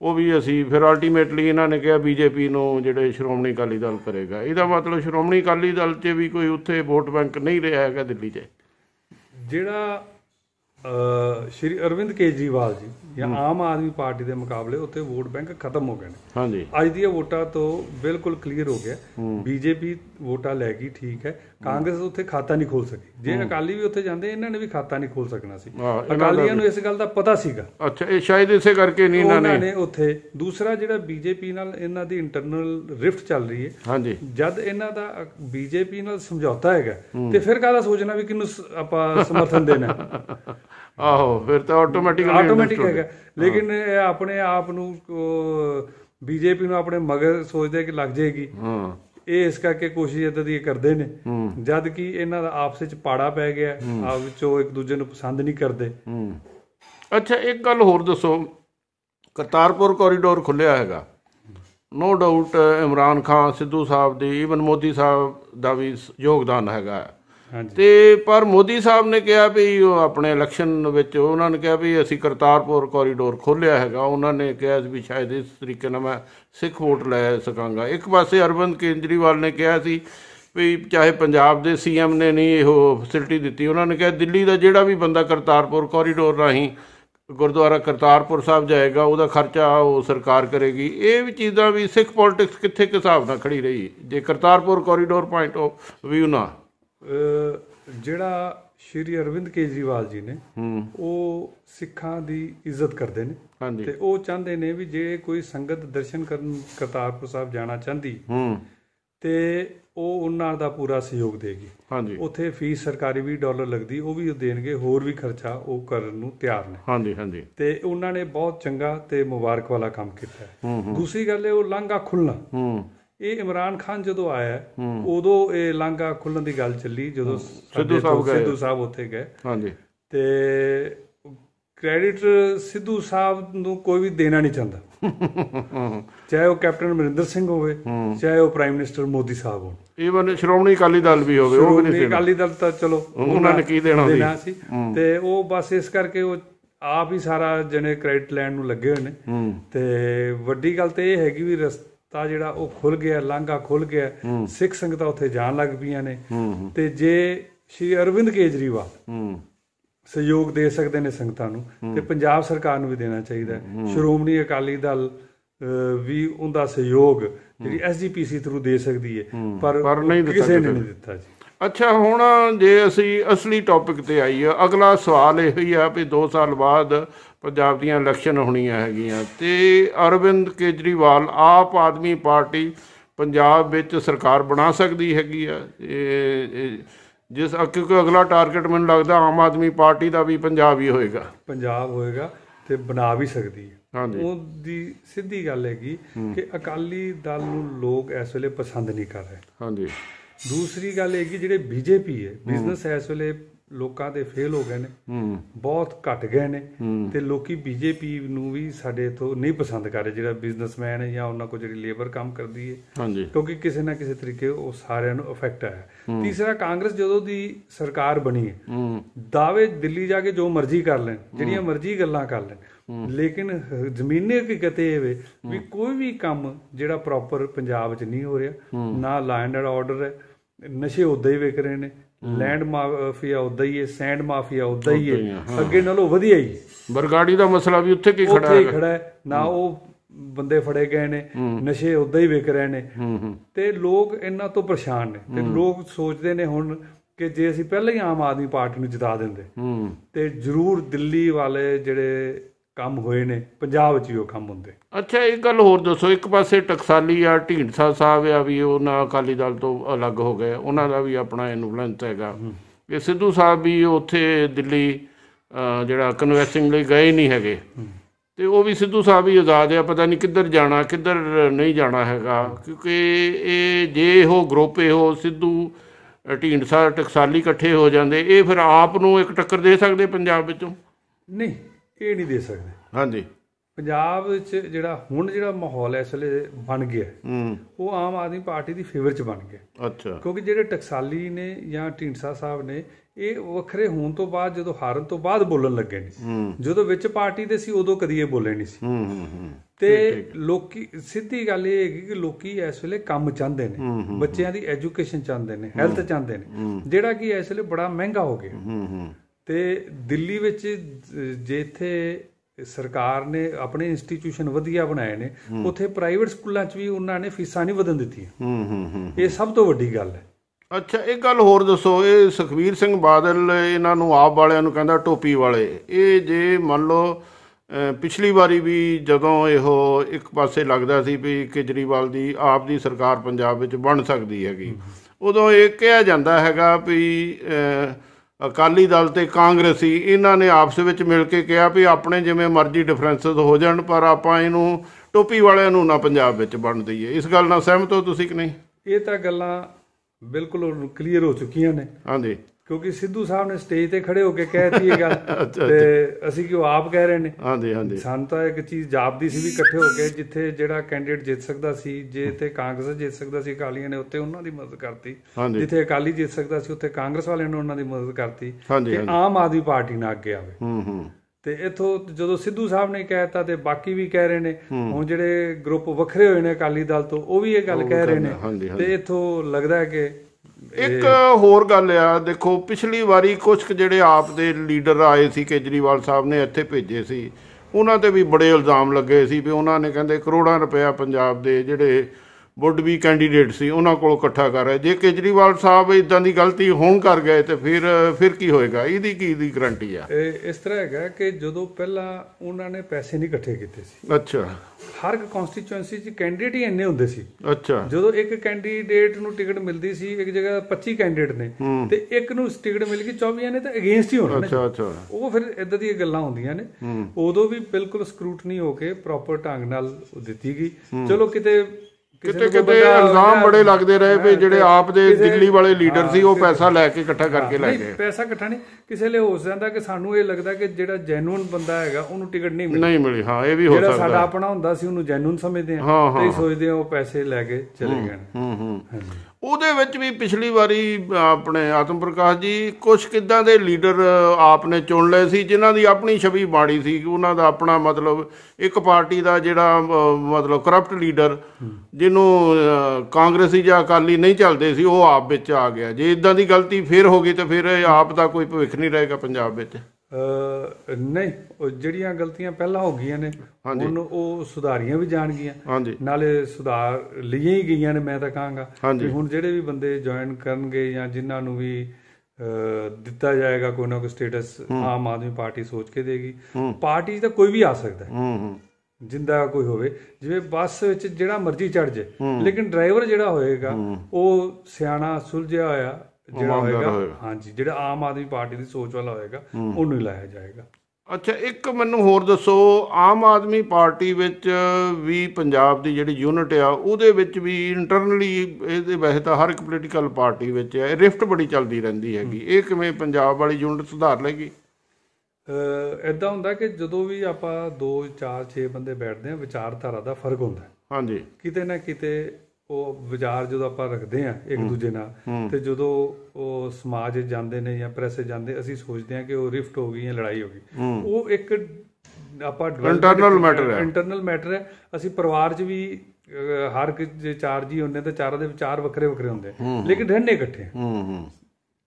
ਉਹ ਵੀ ਅਸੀਂ ਫਿਰ ਅਲਟੀਮੇਟਲੀ ਇਹਨਾਂ ਨੇ ਕਿਹਾ ਬੀਜੇਪੀ ਨੂੰ ਜਿਹੜੇ ਸ਼੍ਰੋਮਣੀ ਅਕਾਲੀ ਦਲ ਕਰੇਗਾ। ਇਹਦਾ ਮਤਲਬ ਸ਼੍ਰੋਮਣੀ ਅਕਾਲੀ ਦਲ 'ਚ ਵੀ ਕੋਈ ਉੱਥੇ ਵੋਟ ਬੈਂਕ ਨਹੀਂ ਰਿਹਾ ਹੈਗਾ ਦਿੱਲੀ 'ਚ। ਜਿਹੜਾ ਸ਼੍ਰੀ ਅਰਵਿੰਦ ਕੇਜਰੀਵਾਲ ਜੀ ਜਾਂ ਆਮ ਆਦਮੀ ਪਾਰਟੀ ਦੇ ਮੁਕਾਬਲੇ ਉੱਥੇ ਵੋਟ ਬੈਂਕ ਖਤਮ ਹੋ ਗਏ ਨੇ। ਹਾਂਜੀ। ਅੱਜ ਦੀਆਂ ਵੋਟਾਂ ਤੋਂ ਬਿਲਕੁਲ ਕਲੀਅਰ ਹੋ ਗਿਆ। ਬੀਜੇਪੀ ਵੋਟਾਂ ਲੈ ਗਈ ਠੀਕ ਹੈ। ਕਾਂਗਰਸ ਉੱਥੇ ਖਾਤਾ ਨਹੀਂ ਖੋਲ ਸਕੀ। ਜੇ ਅਕਾਲੀ ਵੀ ਉੱਥੇ ਜਾਂਦੇ ਇਹਨਾਂ ਨੇ ਵੀ ਖਾਤਾ ਨਹੀਂ ਖੋਲ ਸਕਣਾ ਸੀ। ਅਕਾਲੀਆਂ ਨੂੰ ਇਸ ਗੱਲ ਦਾ ਪਤਾ ਸੀਗਾ। ਅੱਛਾ ਇਹ ਸ਼ਾਇਦ ਇਸੇ ਕਰਕੇ ਨਹੀਂ ਇਹਨਾਂ ਉਹਨਾਂ ਨੇ ਉੱਥੇ ਦੂਸਰਾ ਜਿਹੜਾ ਬੀਜੇਪੀ ਨਾਲ ਇਹਨਾਂ ਦੀ ਇੰਟਰਨਲ ਰਿਫਟ ਚੱਲ ਰਹੀ ਹੈ। ਹਾਂਜੀ। ਜਦ ਇਹਨਾਂ ਦਾ ਬੀਜੇਪੀ ਨਾਲ ਸਮਝੌਤਾ ਹੈਗਾ ਤੇ ਫਿਰ ਕਾਹਦਾ ਸੋਚਣਾ ਵੀ ਕਿਹਨੂੰ ਸ- ਆਪਾਂ ਸਮਰਥਨ ਦੇਣਾ? ਆਹੋ ਫਿਰ ਤਾਂ ਆਟੋਮੈਟਿਕਲੀ ਆਟੋਮੈਟਿਕ ਹੈਗਾ। ਲੇਕਿਨ ਇਹ ਆਪਣੇ ਆਪ ਨੂੰ ਬੀਜੇਪੀ ਨੂੰ ਆਪਣੇ ਮਗਰ ਸੋਚਦੇ ਕਿ ਲੱਗ ਜਾਏਗੀ। ਹਾਂ। ਇਹ ਇਸ ਕਰਕੇ ਕੋਸ਼ਿਸ਼ ਇਦਾਂ ਦੀ ਕਰਦੇ ਨੇ। ਜਦ ਕਿ ਇਹਨਾਂ ਦਾ ਆਪਸ ਵਿੱਚ ਪਾੜਾ ਪੈ ਗਿਆ। ਆਪ ਵਿੱਚੋਂ ਇੱਕ ਦੂਜੇ ਨੂੰ ਪਸੰਦ ਨਹੀਂ ਕਰਦੇ। ਅੱਛਾ ਇੱਕ ਗੱਲ ਹੋਰ ਦੱਸੋ। ਕਰਤਾਰਪੁਰ ਕੋਰੀਡੋਰ ਖੁੱਲਿਆ ਹੈਗਾ। ਨੋ ਡਾਊਟ ਇਮਰਾਨ ਖਾਨ ਸਿੱਧੂ ਸਾਹਿਬ ਦੀ ਇਵਨ ਮੋਦੀ ਸਾਹਿਬ ਦਾ ਵੀ ਯੋਗਦਾਨ ਹੈਗਾ। ਤੇ ਪਰ ਮੋਦੀ ਸਾਹਿਬ ਨੇ ਕਿਹਾ ਵੀ ਉਹ ਆਪਣੇ ਇਲੈਕਸ਼ਨ ਵਿੱਚ ਉਹਨਾਂ ਨੇ ਕਿਹਾ ਵੀ ਅਸੀਂ ਕਰਤਾਰਪੁਰ ਕੋਰੀਡੋਰ ਖੋਲ੍ਹਿਆ ਹੈਗਾ। ਉਹਨਾਂ ਨੇ ਕਿਹਾ ਵੀ ਸ਼ਾਇਦ ਇਸ ਤਰੀਕੇ ਨਾਲ ਮੈਂ ਸਿੱਖ ਵੋਟ ਲੈ ਸਕਾਂਗਾ। ਇੱਕ ਪਾਸੇ ਅਰਵਿੰਦ ਕੇਜਰੀਵਾਲ ਨੇ ਕਿਹਾ ਸੀ ਵੀ ਚਾਹੇ ਪੰਜਾਬ ਦੇ ਸੀਐਮ ਨੇ ਨਹੀਂ ਇਹੋ ਫੈਸਿਲਿਟੀ ਦਿੱਤੀ, ਉਹਨਾਂ ਨੇ ਕਿਹਾ ਦਿੱਲੀ ਦਾ ਜਿਹੜਾ ਵੀ ਬੰਦਾ ਕਰਤਾਰਪੁਰ ਕੋਰੀਡੋਰ ਰਾਹੀਂ ਗੁਰਦੁਆਰਾ ਕਰਤਾਰਪੁਰ ਸਾਹਿਬ ਜਾਏਗਾ, ਉਹਦਾ ਖਰਚਾ ਉਹ ਸਰਕਾਰ ਕਰੇਗੀ। ਇਹ ਵੀ ਚੀਜ਼ਾਂ ਵੀ ਸਿੱਖ ਪੋਲਿਟਿਕਸ ਕਿੱਥੇ ਕਿਸ ਹਿਸਾਬ ਨਾਲ ਖੜੀ ਰਹੀ? ਜੇ Kartarpur corridor point of view ਨਾ ਜਿਹੜਾ ਸ਼੍ਰੀ ਅਰਵਿੰਦ ਕੇਜਰੀਵਾਲ ਜੀ ਨੇ ਉਹ ਸਿੱਖਾਂ ਦੀ ਇੱਜ਼ਤ ਕਰਦੇ ਨੇ। ਤੇ ਉਹ ਚਾਹੁੰਦੇ ਨੇ ਵੀ ਜੇ ਕੋਈ ਸੰਗਤ ਦਰਸ਼ਨ ਕਰਨ ਕਰਤਾਰਪੁਰ ਸਾਹਿਬ ਜਾਣਾ ਚਾਹੁੰਦੀ ਤੇ ਉਹ ਉਹਨਾਂ ਦਾ ਪੂਰਾ ਸਹਿਯੋਗ ਦੇਗੀ। ਹਾਂਜੀ। ਉੱਥੇ ਫੀਸ ਸਰਕਾਰੀ ਵੀ ਡਾਲਰ ਲੱਗਦੀ ਉਹ ਵੀ ਉਹ ਦੇਣਗੇ ਹੋਰ ਵੀ ਖਰਚਾ ਉਹ ਕਰਨ ਨੂੰ ਤਿਆਰ ਨੇ। ਹਾਂਜੀ ਹਾਂਜੀ। ਤੇ ਉਹਨਾਂ ਨੇ ਬਹੁਤ ਚੰਗਾ ਤੇ ਮੁਬਾਰਕ ਵਾਲਾ ਕੰਮ ਕੀਤਾ। ਹੈ ਦੂਸਰੀ ਗੱਲ ਹੈ ਉਹ ਲਾਂਘਾ ਖੁੱਲਣਾ ਹੂੰ। ਇਹ ਇਮਰਾਨ ਖਾਨ ਜਦੋਂ ਆਇਆ ਉਦੋਂ ਇਹ ਲਾਂਘਾ ਖੁੱਲਣ ਦੀ ਗੱਲ ਚੱਲੀ ਜਦੋਂ ਸਾਡੇ ਸਾਹਿਬ ਗਏ। ਸਿੱਧੂ ਸਾਹਿਬ ਉੱਥੇ ਗਏ। ਹਾਂਜੀ। ਤੇ ਕ੍ਰੈਡਿਟ ਸਿੱਧੂ ਸਾਹਿਬ ਨੂੰ ਕੋਈ ਵੀ ਦੇਣਾ ਨਹੀਂ ਚਾਹੁੰਦਾ। ਚਾਹੇ ਉਹ ਕੈਪਟਨ ਅਮਰਿੰਦਰ ਸਿੰਘ ਹੋਵੇ ਚਾਹੇ ਉਹ ਪ੍ਰਾਈਮ ਮਿਨਿਸਟਰ ਮੋਦੀ ਸਾਹਿਬ ਹੋਣ। ਈਵਨ ਸ਼੍ਰੋਮਣੀ ਅਕਾਲੀ ਦਲ ਵੀ ਹੋਵੇ ਉਹ ਵੀ ਨਹੀਂ ਦੇਣਾ। ਅਕਾਲੀ ਦਲ ਤਾਂ ਚਲੋ ਉਹਨਾਂ ਨੇ ਕੀ ਦੇਣਾ ਸੀ? ਸੀ। ਤੇ ਉਹ ਬਸ ਇਸ ਕਰਕੇ ਉਹ ਆਪ ਹੀ ਸਾਰਾ ਜਣੇ ਕ੍ਰੈਡਿਟ ਲੈਣ ਨੂੰ ਲੱਗੇ ਹੋਏ ਨੇ। ਤੇ ਵੱਡੀ ਗੱਲ ਤੇ ਇਹ ਹੈਗੀ ਵੀ ਰਸਤਾ ਜਿਹੜਾ ਉਹ ਖੁੱਲ ਗਿਆ ਲਾਂਘਾ ਖੁੱਲ ਗਿਆ ਸਿੱਖ ਸੰਗਤਾਂ ਉੱਥੇ ਜਾਣ ਲੱਗ ਪਈਆਂ ਨੇ। ਤੇ ਜੇ ਸ਼੍ਰੀ ਅਰਵਿੰਦ ਕੇਜਰੀਵਾਲ ਸਹਿਯੋਗ ਦੇ ਸਕਦੇ ਨੇ ਸੰਗਤਾਂ ਨੂੰ ਤੇ ਪੰਜਾਬ ਸਰਕਾਰ ਨੂੰ ਵੀ ਦੇਣਾ ਚਾਹੀਦਾ ਸ਼੍ਰੋਮਣੀ ਅਕਾਲੀ ਦਲ ਵੀ ਉਹਦਾ ਸਹਿਯੋਗ ਜਿਹੜੀ ਐਸਜੀਪੀਸੀ ਥਰੂ ਦੇ ਸਕਦੀ ਹੈ। ਪਰ ਕਿਸੇ ਨੇ ਨਹੀਂ ਦਿੱਤਾ ਜੀ। ਅੱਛਾ ਹੁਣ ਜੇ ਅਸੀਂ ਅਸਲੀ ਟੌਪਿਕ ਤੇ ਆਈਏ ਅਗਲਾ ਸਵਾਲ ਇਹ ਹੀ ਆ ਵੀ 2 ਸਾਲ ਬਾਅਦ ਪੰਜਾਬ ਦੀਆਂ ਇਲੈਕਸ਼ਨ ਹੋਣੀਆਂ ਹੈਗੀਆਂ ਤੇ ਅਰਵਿੰਦ ਕੇਜਰੀਵਾਲ ਆਪ ਆਦਮੀ ਪਾਰਟੀ ਪੰਜਾਬ ਵਿੱਚ ਸਰਕਾਰ ਬਣਾ ਸਕਦੀ ਹੈਗੀ ਆ। ਇਹ- ਜਿਸ ਕਿਉਂਕਿ ਅਗਲਾ ਟਾਰਗੇਟ ਮੈਨੂੰ ਲੱਗਦਾ ਆਮ ਆਦਮੀ ਪਾਰਟੀ ਦਾ ਵੀ ਪੰਜਾਬ ਹੀ ਹੋਏਗਾ। ਪੰਜਾਬ ਹੋਏਗਾ ਤੇ ਬਣਾ ਵੀ ਸਕਦੀ ਹੈ। ਹਾਂਜੀ। ਉਹਦੀ ਸਿੱਧੀ ਗੱਲ ਹੈਗੀ ਕਿ ਅਕਾਲੀ ਦਲ ਨੂੰ ਲੋਕ ਇਸ ਵੇਲੇ ਪਸੰਦ ਨਹੀਂ ਕਰ ਰਹੇ। ਹਾਂਜੀ। ਦੂਸਰੀ ਗੱਲ ਹੈਗੀ ਜਿਹੜੇ ਬੀਜੇਪੀ ਹੈ ਬਿਜ਼ਨਸ ਇਸ ਵੇਲੇ ਲੋਕਾਂ ਦੇ ਫੇਲ ਹੋ ਗਏ ਨੇ। ਹੂੰ। ਬਹੁਤ ਘਟ ਗਏ ਨੇ। ਤੇ ਲੋਕੀ ਬੀਜੇਪੀ ਨੂੰ ਵੀ ਸਾਡੇ ਤੋਂ ਨਹੀਂ ਪਸੰਦ ਕਰ ਰਹੇ ਜਿਹੜਾ ਬਿਜ਼ਨਸਮੈਨ ਹੈ ਜਾਂ ਉਹਨਾਂ ਕੋਲ ਜਿਹੜੀ ਲੇਬਰ ਕੰਮ ਕਰਦੀ ਹੈ। ਕਿਉਂਕਿ ਕਿਸੇ ਨਾ ਕਿਸੇ ਤਰੀਕੇ ਉਹ ਸਾਰਿਆਂ ਨੂੰ ਅਫੈਕਟ ਆਇਆ ਤੀਸਰਾ ਕਾਂਗਰਸ ਜਦੋਂ ਦੀ ਸਰਕਾਰ ਬਣੀ ਹੈ ਦਾਅਵੇ ਦਿੱਲੀ ਜਾ ਕੇ ਜੋ ਮਰਜ਼ੀ ਕਰ ਲੈਣ ਜਿਹੜੀਆਂ ਮਰਜ਼ੀ ਗੱਲਾਂ ਕਰ ਲੈਣ। ਲੇਕਿਨ ਜ਼ਮੀਨੀ ਹਕੀਕਤ ਇਹ ਵੇ ਵੀ ਕੋਈ ਵੀ ਕੰਮ ਜਿਹੜਾ ਪ੍ਰੋਪਰ ਪੰਜਾਬ 'ਚ ਨਹੀਂ ਹੋ ਰਿਹਾ ਨਾ ਲੈਂਡ ਐਂਡ ਆਰਡਰ ਹੈ ਨਸ਼ੇ ਉਦਾਂ ਹੀ ਵਿਕ ਰਹੇ ਨੇ। ਲੈਂਡ ਮਾਫੀਆ ਉਦਾਂ ਹੀ ਹੈ ਸੈਂਡ ਮਾਫੀਆ ਉਦਾਂ ਹੀ ਹੈ। ਅੱਗੇ ਨਾਲੋਂ ਵਧੀਆ ਹੀ। ਬਰਗਾੜੀ ਦਾ ਮਸਲਾ ਵੀ ਉੱਥੇ ਕੀ ਖੜਾ ਉੱਥੇ ਹੀ ਖੜਾ ਹੈ। ਨਾ ਉਹ ਬੰਦੇ ਫੜੇ ਗਏ ਨੇ ਨਸ਼ੇ ਉਦਾਂ ਹੀ ਵਿਕ ਰਹੇ ਨੇ। ਤੇ ਲੋਕ ਇਹਨਾਂ ਤੋਂ ਪਰੇਸ਼ਾਨ ਨੇ। ਤੇ ਲੋਕ ਸੋਚਦੇ ਨੇ ਹੁਣ ਕਿ ਜੇ ਅਸੀਂ ਪਹਿਲਾਂ ਹੀ ਆਮ ਆਦਮੀ ਪਾਰਟੀ ਨੂੰ ਜਿਤਾ ਦਿੰਦੇ ਤੇ ਜ਼ਰੂਰ ਦਿੱਲੀ ਵਾਲੇ ਜਿਹੜੇ ਕੰਮ ਹੋਏ ਨੇ ਪੰਜਾਬ 'ਚ ਵੀ ਉਹ ਕੰਮ ਹੁੰਦੇ। ਅੱਛਾ ਇੱਕ ਗੱਲ ਹੋਰ ਦੱਸੋ ਇੱਕ ਪਾਸੇ ਟਕਸਾਲੀ ਆ ਢੀਂਡਸਾ ਸਾਹਿਬ ਆ ਵੀ ਉਹਨਾਂ ਅਕਾਲੀ ਦਲ ਤੋਂ ਅਲੱਗ ਹੋ ਗਏ ਉਹਨਾਂ ਦਾ ਵੀ ਆਪਣਾ ਇਨਫਲੂਐਂਸ ਹੈਗਾ। ਇਹ ਸਿੱਧੂ ਸਾਹਿਬ ਵੀ ਉੱਥੇ ਦਿੱਲੀ ਜਿਹੜਾ ਕਨਵੈਸਿੰਗ ਲਈ ਗਏ ਨਹੀਂ ਹੈਗੇ। ਤੇ ਉਹ ਵੀ ਸਿੱਧੂ ਸਾਹਿਬ ਹੀ ਆਜ਼ਾਦ ਆ ਪਤਾ ਨਹੀਂ ਕਿੱਧਰ ਜਾਣਾ ਕਿੱਧਰ ਨਹੀਂ ਜਾਣਾ ਹੈਗਾ। ਕਿਉਂਕਿ ਇਹ ਜੇ ਉਹ ਗਰੁੱਪ ਇਹੋ ਸਿੱਧੂ ਢੀਂਡਸਾ ਟਕਸਾਲੀ ਇਕੱਠੇ ਹੋ ਜਾਂਦੇ ਇਹ ਫਿਰ ਆਪ ਨੂੰ ਇੱਕ ਟੱਕਰ ਦੇ ਸਕਦੇ ਪੰਜਾਬ ਵਿੱਚੋਂ? ਨਹੀਂ ਇਹ ਨਹੀਂ ਦੇ ਸਕਦੇ। ਹਾਂਜੀ। ਪੰਜਾਬ ਵਿੱਚ ਜਿਹੜਾ ਹੁਣ ਜਿਹੜਾ ਮਾਹੌਲ ਇਸ ਵੇਲੇ ਬਣ ਗਿਆ। ਹੈ, ਹੂੰ ਉਹ ਆਮ ਆਦਮੀ ਪਾਰਟੀ ਦੀ ਫੇਵਰ 'ਚ ਬਣ ਗਿਆ। ਅੱਛਾ। ਕਿਉਂਕਿ ਜਿਹੜੇ ਟਕਸਾਲੀ ਨੇ ਜਾਂ ਢੀਂਡਸਾ ਸਾਹਿਬ ਨੇ ਇਹ ਵੱਖਰੇ ਹੋਣ ਤੋਂ ਬਾਅਦ ਜਦੋਂ ਹਾਰਨ ਤੋਂ ਬਾਅਦ ਬੋਲਣ ਲੱਗੇ ਨੇ। ਹੂੰ। ਜਦੋਂ ਵਿੱਚ ਪਾਰਟੀ ਦੇ ਸੀ ਉਦੋਂ ਕਦੀ ਇਹ ਬੋਲੇ ਨਹੀਂ ਸੀ। ਹੂੰ ਹੂੰ ਹੂੰ। ਤੇ ਲੋਕੀ ਸਿੱਧੀ ਗੱਲ ਇਹ ਹੈਗੀ ਕਿ ਲੋਕੀ ਇਸ ਵੇਲੇ ਕੰਮ ਚਾਹੁੰਦੇ ਨੇ। ਬੱਚਿਆਂ ਦੀ ਐਜੂਕੇਸ਼ਨ ਚਾਹੁੰਦੇ ਨੇ ਹੈਲਥ ਚਾਹੁੰਦੇ ਨੇ। ਜਿਹੜਾ ਕਿ ਇਸ ਵੇਲੇ ਬੜਾ ਮਹਿੰਗਾ ਹੋ ਗਿਆ। ਹੂੰ ਹੂੰ। ਤੇ ਦਿੱਲੀ ਵਿੱਚ ਜ- ਜੇ ਇੱਥੇ ਸਰਕਾਰ ਨੇ ਆਪਣੇ ਇੰਸਟੀਚਿਊਸ਼ਨ ਵਧੀਆ ਬਣਾਏ ਨੇ ਉੱਥੇ ਪ੍ਰਾਈਵੇਟ ਸਕੂਲਾਂ 'ਚ ਵੀ ਉਹਨਾਂ ਨੇ ਫੀਸਾਂ ਨਹੀਂ ਵਧਣ ਦਿੱਤੀਆਂ। ਹੂੰ ਹੂੰ ਹੂੰ ਇਹ ਸਭ ਤੋਂ ਵੱਡੀ ਗੱਲ ਹੈ। ਅੱਛਾ ਇੱਕ ਗੱਲ ਹੋਰ ਦੱਸੋ ਇਹ ਸੁਖਵੀਰ ਸਿੰਘ ਬਾਦਲ ਇਹਨਾਂ ਨੂੰ ਆਪ ਵਾਲਿਆਂ ਨੂੰ ਕਹਿੰਦਾ ਟੋਪੀ ਵਾਲੇ। ਇਹ ਜੇ ਮੰਨ ਲਓ ਪਿਛਲੀ ਵਾਰੀ ਵੀ ਜਦੋਂ ਇਹੋ ਇੱਕ ਪਾਸੇ ਲੱਗਦਾ ਸੀ ਵੀ ਕੇਜਰੀਵਾਲ ਦੀ ਆਪ ਦੀ ਸਰਕਾਰ ਪੰਜਾਬ ਵਿੱਚ ਬਣ ਸਕਦੀ ਹੈਗੀ ਉਦੋਂ ਇਹ ਕਿਹਾ ਜਾਂਦਾ ਹੈਗਾ ਵੀ ਅਕਾਲੀ ਦਲ ਤੇ ਕਾਂਗਰਸੀ ਇਹਨਾਂ ਨੇ ਆਪਸ ਵਿੱਚ ਮਿਲ ਕੇ ਕਿਹਾ ਵੀ ਆਪਣੇ ਜਿਵੇਂ ਮਰਜ਼ੀ ਡਿਫਰੈਂਸਸ ਹੋ ਜਾਣ ਪਰ ਆਪਾਂ ਇਹਨੂੰ ਟੋਪੀ ਵਾਲਿਆਂ ਨੂੰ ਨਾ ਪੰਜਾਬ ਵਿੱਚ ਬਣ ਦਈਏ। ਇਸ ਗੱਲ ਨਾਲ ਸਹਿਮਤ ਹੋ ਤੁਸੀਂ ਕਿ ਨਹੀਂ? ਇਹ ਤਾਂ ਗੱਲਾਂ ਬਿਲਕੁਲ ਕਲੀਅਰ ਹੋ ਚੁੱਕੀਆਂ ਨੇ। ਹਾਂਜੀ। ਕਿਉਂਕਿ ਸਿੱਧੂ ਸਾਹਿਬ ਨੇ ਸਟੇਜ ਤੇ ਖੜੇ ਹੋ ਕੇ ਕਹਿਤੀ ਇਹ ਗੱਲ। ਤੇ ਅਸੀਂ ਕਿਉਂ ਆਪ ਕਹਿ ਰਹੇ ਨੇ? ਹਾਂਜੀ ਹਾਂਜੀ। ਸਾਨੂੰ ਤਾਂ ਇੱਕ ਚੀਜ਼ ਜਾਪਦੀ ਸੀ ਵੀ ਇਕੱਠੇ ਹੋ ਕੇ ਜਿੱਥੇ ਜਿਹੜਾ ਕੈਂਡੀਡੇਟ ਜਿੱਤ ਸਕਦਾ ਸੀ ਜੇ ਤੇ ਕਾਂਗਰਸ ਜਿੱਤ ਸਕਦਾ ਸੀ ਅਕਾਲੀਆਂ ਨੇ ਉੱਥੇ ਉਹਨਾਂ ਦੀ ਮਦਦ ਕਰਤੀ। ਜਿੱਥੇ ਅਕਾਲੀ ਜਿੱਤ ਸਕਦਾ ਸੀ ਉੱਥੇ ਕਾਂਗਰਸ ਵਾਲਿਆਂ ਨੇ ਉਹਨਾਂ ਦੀ ਮਦਦ ਕਰਤੀ ਕਿ ਆਮ ਆਦਮੀ ਪਾਰਟੀ ਨਾਲ ਅੱਗੇ ਆਵੇ। ਹੂੰ ਹੂੰ। ਤੇ ਇਥੋਂ ਜਦੋਂ ਸਿੱਧੂ ਸਾਹਿਬ ਨੇ ਕਹਿਤਾ ਤੇ ਬਾਕੀ ਵੀ ਕਹਿ ਰਹੇ ਨੇ ਹੁਣ ਜਿਹੜੇ ਗਰੁੱਪ ਵੱਖਰੇ ਹੋਏ ਨੇ ਅਕਾਲੀ ਦਲ ਤੋਂ ਉਹ ਵੀ ਇਹ ਗੱਲ ਕਹਿ ਰਹੇ ਨੇ। ਤੇ ਇਥੋਂ ਲੱਗਦਾ ਹੈ ਕਿ ਇੱਕ ਹੋਰ ਗੱਲ ਆ ਦੇਖੋ ਪਿਛਲੀ ਵਾਰੀ ਕੁਝ ਜਿਹੜੇ ਆਪ ਦੇ ਲੀਡਰ ਆਏ ਸੀ ਕੇਜਰੀਵਾਲ ਸਾਹਿਬ ਨੇ ਇੱਥੇ ਭੇਜੇ ਸੀ ਉਹਨਾਂ ਤੇ ਵੀ ਬੜੇ ਇਲਜ਼ਾਮ ਲੱਗੇ ਸੀ ਵੀ ਉਹਨਾਂ ਨੇ ਕਹਿੰਦੇ ਕਰੋੜਾਂ ਰੁਪਇਆ ਪੰਜਾਬ ਦੇ ਜਿਹੜੇ ਵੁੱਡ ਵੀ ਕੈਂਡੀਡੇਟ ਸੀ ਉਹਨਾਂ ਕੋਲੋਂ ਇਕੱਠਾ ਕਰ ਰਹੇ ਜੇ ਕੇਜਰੀਵਾਲ ਸਾਹਿਬ ਇਦਾਂ ਦੀ ਗਲਤੀ ਹੁਣ ਕਰ ਗਏ ਤੇ ਫਿਰ ਫਿਰ ਕੀ ਹੋਏਗਾ? ਇਹਦੀ ਕੀ ਦੀ ਗਰੰਟੀ ਆ? ਇਸ ਤਰ੍ਹਾਂ ਹੈਗਾ ਕਿ ਜਦੋਂ ਪਹਿਲਾਂ ਉਹਨਾਂ ਨੇ ਪੈਸੇ ਨਹੀਂ ਇਕੱਠੇ ਕੀਤੇ ਸੀ। ਅੱਛਾ। ਹਰ ਇੱਕ ਕਨਸਟੀਚੁਐਂਸੀ 'ਚ ਕੈਂਡੀਡੇਟ ਹੀ ਇੰਨੇ ਹੁੰਦੇ ਸੀ। ਅੱਛਾ। ਜਦੋਂ ਇੱਕ ਕੈਂਡੀਡੇਟ ਨੂੰ ਟਿਕਟ ਮਿਲਦੀ ਸੀ ਇੱਕ ਜਗ੍ਹਾ 25 ਕੈਂਡੀਡੇਟ ਨੇ ਤੇ ਇੱਕ ਨੂੰ ਟਿਕਟ ਮਿਲ ਗਈ 24 ਨੇ ਤਾਂ ਅਗੇਂਸਟ ਹੀ ਹੋਣਾ ਅੱਛਾ ਅੱਛਾ। ਉਹ ਫਿਰ ਇਦਾਂ ਦੀਆਂ ਗੱਲਾਂ ਹੁੰਦੀਆਂ ਨੇ। ਉਦੋਂ ਵੀ ਬਿਲਕੁਲ ਸਕਰੂਟਨੀ ਹੋ ਕੇ ਪ੍ਰੋਪਰ ਢੰਗ ਨਾਲ ਦਿੱਤੀ ਗਈ। ਚਲੋ ਕਿਤੇ ਕਿਤੇ ਕਿਤੇ ਇਲਜ਼ਾਮ ਬੜੇ ਲੱਗਦੇ ਰਹੇ ਵੀ ਜਿਹੜੇ ਆਪ ਦੇ ਦਿੱਲੀ ਵਾਲੇ ਲੀਡਰ ਸੀ ਉਹ ਪੈਸਾ ਲੈ ਕੇ ਇਕੱਠਾ ਕਰਕੇ ਲੈ ਗਏ। ਪੈਸਾ ਇਕੱਠਾ ਨਹੀਂ ਕਿਸੇ ਲਈ ਹੋ ਜਾਂਦਾ ਕਿ ਸਾਨੂੰ ਇਹ ਲੱਗਦਾ ਕਿ ਜਿਹੜਾ ਜੈਨੂਨ ਬੰਦਾ ਹੈਗਾ ਉਹਨੂੰ ਟਿਕਟ ਨਹੀਂ ਮਿਲੀ। ਨਹੀਂ ਮਿਲੀ। ਹਾਂ ਇਹ ਵੀ ਹੋ ਜਿਹੜਾ ਸਕਦਾ। ਸਾਡਾ ਆਪਣਾ ਹੁੰਦਾ ਸੀ ਉਹਨੂੰ ਜੈਨੂਨ ਸਮਝਦੇ ਆ ਤੇ ਸੋਚਦੇ ਆ ਉਹ ਪੈਸੇ ਲੈ ਕੇ ਚਲੇ ਗਏ। ਹੂੰ ਹੂੰ। ਉਹਦੇ ਵਿੱਚ ਵੀ ਪਿਛਲੀ ਵਾਰੀ ਆਪਣੇ ਆਤਮ ਪ੍ਰਕਾਸ਼ ਜੀ ਕੁਝ ਕਿੱਦਾਂ ਦੇ ਲੀਡਰ ਆਪ ਨੇ ਚੁਣ ਲਏ ਸੀ ਜਿਨ੍ਹਾਂ ਦੀ ਆਪਣੀ ਛਵੀ ਮਾੜੀ ਸੀ ਉਹਨਾਂ ਦਾ ਆਪਣਾ ਮਤਲਬ ਇੱਕ ਪਾਰਟੀ ਦਾ ਜਿਹੜਾ ਮਤਲਬ ਕਰਪਟ ਲੀਡਰ ਜਿਹਨੂੰ ਕਾਂਗਰਸੀ ਜਾਂ ਅਕਾਲੀ ਨਹੀਂ ਚੱਲਦੇ ਸੀ ਉਹ ਆਪ ਵਿੱਚ ਆ ਗਿਆ। ਜੇ ਇਦਾਂ ਦੀ ਗਲਤੀ ਫੇਰ ਹੋ ਗਈ ਤਾਂ ਫਿਰ ਆਪ ਦਾ ਕੋਈ ਭਵਿੱਖ ਨਹੀਂ ਰਹੇਗਾ ਪੰਜਾਬ ਵਿੱਚ? ਨਹੀਂ ਉਹ ਜਿਹੜੀਆਂ ਗਲਤੀਆਂ ਪਹਿਲਾਂ ਹੋ ਗਈਆਂ ਨੇ ਹੁਣ ਉਹ ਸੁਧਾਰੀਆਂ ਵੀ ਜਾਣਗੀਆਂ। ਹਾਂਜੀ। ਨਾਲੇ ਸੁਧਾਰ ਲਈਆਂ ਹੀ ਗਈਆਂ ਨੇ ਮੈਂ ਤਾਂ ਕਹਾਂਗਾ ਹਾਂਜੀ। ਹੁਣ ਜਿਹੜੇ ਵੀ ਬੰਦੇ ਜੁਆਇਨ ਕਰਨਗੇ ਜਾਂ ਜਿਨ੍ਹਾਂ ਨੂੰ ਵੀ ਦਿੱਤਾ ਜਾਏਗਾ ਕੋਈ ਨਾ ਕੋਈ ਸਟੇਟਸ ਆਮ ਆਦਮੀ ਪਾਰਟੀ ਸੋਚ ਕੇ ਦੇਗੀ। ਪਾਰਟੀ 'ਚ ਤਾਂ ਕੋਈ ਵੀ ਆ ਸਕਦਾ। ਹੈ ਹੂੰ। ਹੂੰ ਜਿੰਦਾ ਕੋਈ ਹੋਵੇ ਜਿਵੇਂ ਬੱਸ ਵਿੱਚ ਜਿਹੜਾ ਮਰਜ਼ੀ ਚੜ ਜੇ ਲੇਕਿਨ ਡਰਾਈਵਰ ਜਿਹੜਾ ਹੋਏਗਾ ਉਹ ਸਿਆਣਾ ਸੁਲਝਿਆ ਹੋਇਆ ਜਿਹੜਾ ਹੋਏਗਾ। ਹਾਂਜੀ ਜਿਹੜਾ ਆਮ ਆਦਮੀ ਪਾਰਟੀ ਦੀ ਸੋਚ ਵਾਲਾ ਹੋਏਗਾ ਉਹਨੂੰ ਹੀ ਲਾਇਆ ਜਾਏਗਾ। ਅੱਛਾ ਇੱਕ ਮੈਨੂੰ ਹੋਰ ਦੱਸੋ ਆਮ ਆਦਮੀ ਪਾਰਟੀ ਵਿੱਚ ਵੀ ਪੰਜਾਬ ਦੀ ਜਿਹੜੀ ਯੂਨਿਟ ਆ ਉਹਦੇ ਵਿੱਚ ਵੀ ਇੰਟਰਨਲੀ ਇਹਦੇ ਵੈਸੇ ਤਾਂ ਹਰ ਇੱਕ ਪੋਲੀਟੀਕਲ ਪਾਰਟੀ ਵਿੱਚ ਹੈ ਰਿਫਟ ਬੜੀ ਚੱਲਦੀ ਰਹਿੰਦੀ ਹੈਗੀ। ਇਹ ਕਿਵੇਂ ਪੰਜਾਬ ਵਾਲੀ ਯੂਨਿਟ ਸੁਧਾਰ ਲੇਗੀ ਇਦਾਂ ਹੁੰਦਾ ਕਿ ਜਦੋਂ ਵੀ ਆਪਾਂ 2 4 6 ਬੰਦੇ ਬੈਠਦੇ ਆ ਵਿਚਾਰਧਾਰਾ ਦਾ ਫ਼ਰਕ ਹੁੰਦਾ। ਹਾਂਜੀ। ਕਿਤੇ ਨਾ ਕਿਤੇ ਉਹ ਵਿਚਾਰ ਜਦੋਂ ਆਪਾਂ ਰੱਖਦੇ ਆ ਇੱਕ ਦੂਜੇ ਨਾਲ ਤੇ ਜਦੋਂ ਉਹ ਸਮਾਜ ਜਾਂਦੇ ਨੇ ਜਾਂ ਪ੍ਰੈਸ ਜਾਂਦੇ ਅਸੀਂ ਸੋਚਦੇ ਆ ਕਿ ਉਹ ਰਿਫਟ ਹੋ ਗਈ ਜਾਂ ਲੜਾਈ ਹੋ ਗਈ। ਉਹ ਇੱਕ ਆਪਾਂ Internal matter ਹੈ। ਇੰਟਰਨਲ ਮੈਟਰ ਹੈ। ਅਸੀਂ ਪਰਿਵਾਰ 'ਚ ਵੀ ਹਰ ਇੱਕ ਜੇ ਚਾਰ ਜੀ ਹੁੰਦੇ ਤਾਂ ਚਾਰਾਂ ਦੇ ਵਿਚਾਰ ਵੱਖਰੇ ਵੱਖਰੇ ਹੁੰਦੇ। ਲੇਕਿਨ ਰਹਿੰਦੇ ਇਕੱਠੇ। ਆ। ਹੂੰ ਹੂੰ।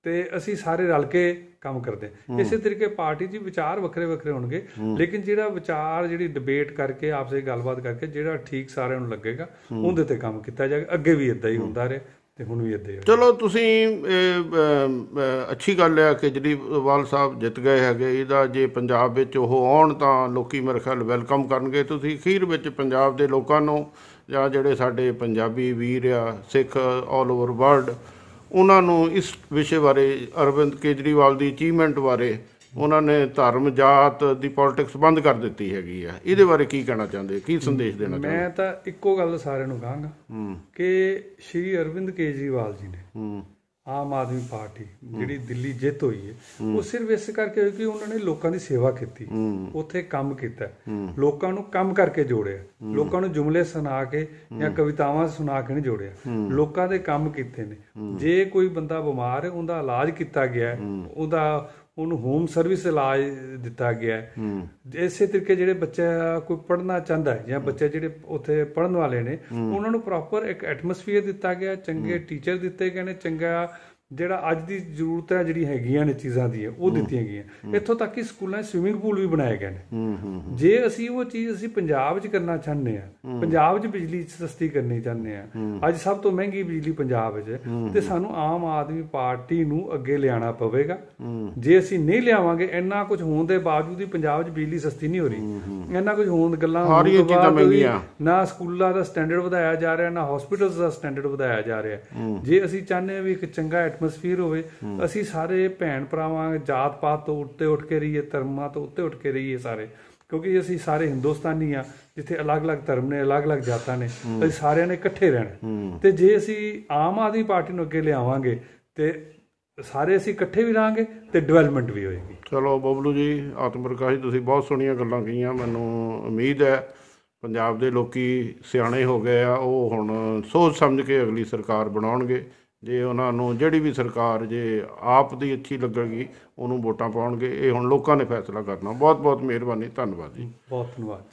ਤੇ ਅਸੀਂ ਸਾਰੇ ਰਲ ਕੇ ਕੰਮ ਕਰਦੇ ਹਾਂ। ਇਸੇ ਤਰੀਕੇ ਪਾਰਟੀ 'ਚ ਵਿਚਾਰ ਵੱਖਰੇ ਵੱਖਰੇ ਹੋਣਗੇ। ਲੇਕਿਨ ਜਿਹੜਾ ਵਿਚਾਰ ਜਿਹੜੀ ਡਿਬੇਟ ਕਰਕੇ ਆਪਸ ਗੱਲਬਾਤ ਕਰਕੇ ਜਿਹੜਾ ਠੀਕ ਸਾਰਿਆਂ ਨੂੰ ਲੱਗੇਗਾ ਉਹਦੇ ਤੇ ਕੰਮ ਕੀਤਾ ਜਾਏਗਾ। ਅੱਗੇ ਵੀ ਇਦਾਂ ਹੀ ਹੁੰਦਾ ਰਹੇ ਤੇ ਹੁਣ ਵੀ ਇਦਾਂ ਹੀ। ਚਲੋ ਤੁਸੀਂ ਅੱਛੀ ਗੱਲ ਹੈ ਕਿ ਕੇਜਰੀਵਾਲ ਸਾਹਿਬ ਜਿੱਤ ਗਏ ਹੈਗੇ ਇਹਦਾ ਜੇ ਪੰਜਾਬ ਵਿੱਚ ਉਹ ਆਉਣ ਤਾਂ ਲੋਕੀ ਮੇਰੇ ਖਿਆਲ ਵੈਲਕਮ ਕਰਨਗੇ। ਤੁਸੀਂ ਅਖੀਰ ਵਿੱਚ ਪੰਜਾਬ ਦੇ ਲੋਕਾਂ ਨੂੰ ਜਾਂ ਜਿਹੜੇ ਸਾਡੇ ਪੰਜਾਬੀ ਵੀਰ ਆ ਸਿੱਖ ਆਲ ਓਵਰ ਵਰਲਡ ਉਹਨਾਂ ਨੂੰ ਇਸ ਵਿਸ਼ੇ ਬਾਰੇ ਅਰਵਿੰਦ ਕੇਜਰੀਵਾਲ ਦੀ ਅਚੀਵਮੈਂਟ ਬਾਰੇ ਉਹਨਾਂ ਨੇ ਧਰਮ ਜਾਤ ਦੀ ਪੋਲਿਟਿਕਸ ਬੰਦ ਕਰ ਦਿੱਤੀ ਹੈਗੀ ਆ। ਇਹਦੇ ਬਾਰੇ ਕੀ ਕਹਿਣਾ ਚਾਹੁੰਦੇ ਕੀ ਸੰਦੇਸ਼ ਦੇਣਾ ਚਾਹੁੰਦੇ ਮੈਂ ਤਾਂ ਇੱਕੋ ਗੱਲ ਸਾਰਿਆਂ ਨੂੰ ਕਹਾਂਗਾ ਕਿ ਸ਼੍ਰੀ ਅਰਵਿੰਦ ਕੇਜਰੀਵਾਲ ਜੀ ਨੇ ਆਮ ਆਦਮੀ ਪਾਰਟੀ ਜਿਹੜੀ ਦਿੱਲੀ ਜਿੱਤ ਹੋਈ ਹੈ ਉਹ ਸਿਰਫ ਇਸ ਕਰਕੇ ਹੋਈ ਕਿ ਉਹਨਾਂ ਨੇ ਲੋਕਾਂ ਦੀ ਸੇਵਾ ਕੀਤੀ। ਉੱਥੇ ਕੰਮ ਕੀਤਾ। ਲੋਕਾਂ ਨੂੰ ਕੰਮ ਕਰਕੇ ਜੋੜਿਆ। ਲੋਕਾਂ ਨੂੰ ਜੁਮਲੇ ਸੁਣਾ ਕੇ ਜਾਂ ਕਵਿਤਾਵਾਂ ਸੁਣਾ ਕੇ ਨਹੀਂ ਜੋੜਿਆ। ਲੋਕਾਂ ਦੇ ਕੰਮ ਕੀਤੇ ਨੇ। ਜੇ ਕੋਈ ਬੰਦਾ ਬਿਮਾਰ ਹੈ ਉਹਦਾ ਇਲਾਜ ਕੀਤਾ ਗਿਆ ਹੈ, ਉਹਦਾ ਉਹਨੂੰ ਹੋਮ ਸਰਵਿਸ ਇਲਾਜ ਦਿੱਤਾ ਗਿਆ ਇਸੇ ਤਰੀਕੇ ਜਿਹੜੇ ਬੱਚਾ ਕੋਈ ਪੜ੍ਹਨਾ ਚਾਹੁੰਦਾ ਹੈ ਜਾਂ ਬੱਚੇ ਜਿਹੜੇ ਉੱਥੇ ਪੜ੍ਹਨ ਵਾਲੇ ਨੇ ਉਹਨਾਂ ਨੂੰ ਪ੍ਰੋਪਰ ਇੱਕ ਐਟਮੋਸਫੀਅਰ ਦਿੱਤਾ ਗਿਆ ਚੰਗੇ ਟੀਚਰ ਦਿੱਤੇ ਗਏ ਨੇ ਚੰਗਾ ਜਿਹੜਾ ਅੱਜ ਦੀ ਜ਼ਰੂਰਤ ਹੈ ਜਿਹੜੀ ਹੈਗੀਆਂ ਨੇ ਚੀਜ਼ਾਂ ਦੀਆਂ ਉਹ ਦਿੱਤੀਆਂ ਗਈਆਂ। ਇੱਥੋਂ ਤੱਕ ਕਿ ਸਕੂਲਾਂ 'ਚ ਸਵਿਮਿੰਗ ਪੂਲ ਵੀ ਬਣਾਏ ਗਏ ਨੇ। ਜੇ ਅਸੀਂ ਉਹ ਚੀਜ਼ ਅਸੀਂ ਪੰਜਾਬ 'ਚ ਕਰਨਾ ਚਾਹੁੰਦੇ ਆ ਪੰਜਾਬ 'ਚ ਬਿਜਲੀ ਸਸਤੀ ਕਰਨੀ ਚਾਹੁੰਦੇ ਆ ਅੱਜ ਸਭ ਤੋਂ ਮਹਿੰਗੀ ਬਿਜਲੀ ਪੰਜਾਬ ਹੈ, ਤੇ ਸਾਨੂੰ ਆਮ ਆਦਮੀ ਪਾਰਟੀ ਨੂੰ ਅੱਗੇ ਲਿਆਉਣਾ ਪਵੇਗਾ। ਜੇ ਅਸੀਂ ਨਹੀਂ ਲਿਆਵਾਂਗੇ ਇੰਨਾ ਕੁਝ ਹੋਣ ਦੇ ਬਾਵਜੂਦ ਵੀ ਪੰਜਾਬ 'ਚ ਬਿਜਲੀ ਸਸਤੀ ਨਹੀਂ ਹੋ ਰਹੀ। ਇੰਨਾ ਕੁਝ ਹੋਣ ਗੱਲਾਂ ਹੋਣ ਤੋਂ। ਨਾ ਸਕੂਲਾਂ ਦਾ ਸਟੈਂਡਰਡ ਵਧਾਇਆ ਜਾ ਰਿਹਾ ਨਾ ਹਸਪੀਟਲਸ ਦਾ ਸਟੈਂਡਰਡ ਵਧਾਇਆ ਜਾ ਰਿਹਾ। ਜੇ ਅਸੀਂ ਚਾਹੁੰਦੇ ਹਾਂ ਵੀ ਇੱਕ ਚੰਗਾ ਐਟਮੋਸਫੀਅਰ ਹੋਵੇ ਅਸੀਂ ਸਾਰੇ ਭੈਣ ਭਰਾਵਾਂ ਜਾਤ ਪਾਤ ਤੋਂ ਉੱਤੇ ਉੱਠ ਕੇ ਰਹੀਏ ਧਰਮਾਂ ਤੋਂ ਉੱਤੇ ਉੱਠ ਕੇ ਰਹੀਏ ਸਾਰੇ। ਕਿਉਂਕਿ ਅਸੀਂ ਸਾਰੇ ਹਿੰਦੁਸਤਾਨੀ ਆ ਜਿੱਥੇ ਅਲੱਗ-ਅਲੱਗ ਧਰਮ ਨੇ ਅਲੱਗ-ਅਲੱਗ ਜਾਤਾਂ ਨੇ ਅਸੀਂ ਸਾਰਿਆਂ ਨੇ ਇਕੱਠੇ ਰਹਿਣਾ। ਤੇ ਜੇ ਅਸੀਂ ਆਮ ਆਦਮੀ ਪਾਰਟੀ ਨੂੰ ਅੱਗੇ ਲਿਆਵਾਂਗੇ ਤੇ ਸਾਰੇ ਅਸੀਂ ਇਕੱਠੇ ਵੀ ਰਹਾਂਗੇ ਤੇ ਡਿਵੈਲਪਮੈਂਟ ਵੀ ਹੋਏਗੀ। ਚਲੋ ਬਬਲੂ ਜੀ ਆਤਮ ਪ੍ਰਕਾਸ਼ ਜੀ ਤੁਸੀਂ ਬਹੁਤ ਸੋਹਣੀਆਂ ਗੱਲਾਂ ਕਹੀਆਂ ਮੈਨੂੰ ਉਮੀਦ ਹੈ ਪੰਜਾਬ ਦੇ ਲੋਕੀ ਸਿਆਣੇ ਹੋ ਗਏ ਆ ਉਹ ਹੁਣ ਸੋਚ ਸਮਝ ਕੇ ਅਗਲੀ ਸਰਕਾਰ ਬਣਾਉਣਗੇ। ਜੇ ਉਹਨਾਂ ਨੂੰ ਜਿਹੜੀ ਵੀ ਸਰਕਾਰ ਜੇ ਆਪ ਦੀ ਅੱਛੀ ਲੱਗੇਗੀ, ਉਹਨੂੰ ਵੋਟਾਂ ਪਾਉਣਗੇ, ਇਹ ਹੁਣ ਲੋਕਾਂ ਨੇ ਫੈਸਲਾ ਕਰਨਾ। ਬਹੁਤ ਬਹੁਤ ਮਿਹਰਬਾਨੀ, ਧੰਨਵਾਦ ਜੀ। ਬਹੁਤ ਧੰਨਵਾਦ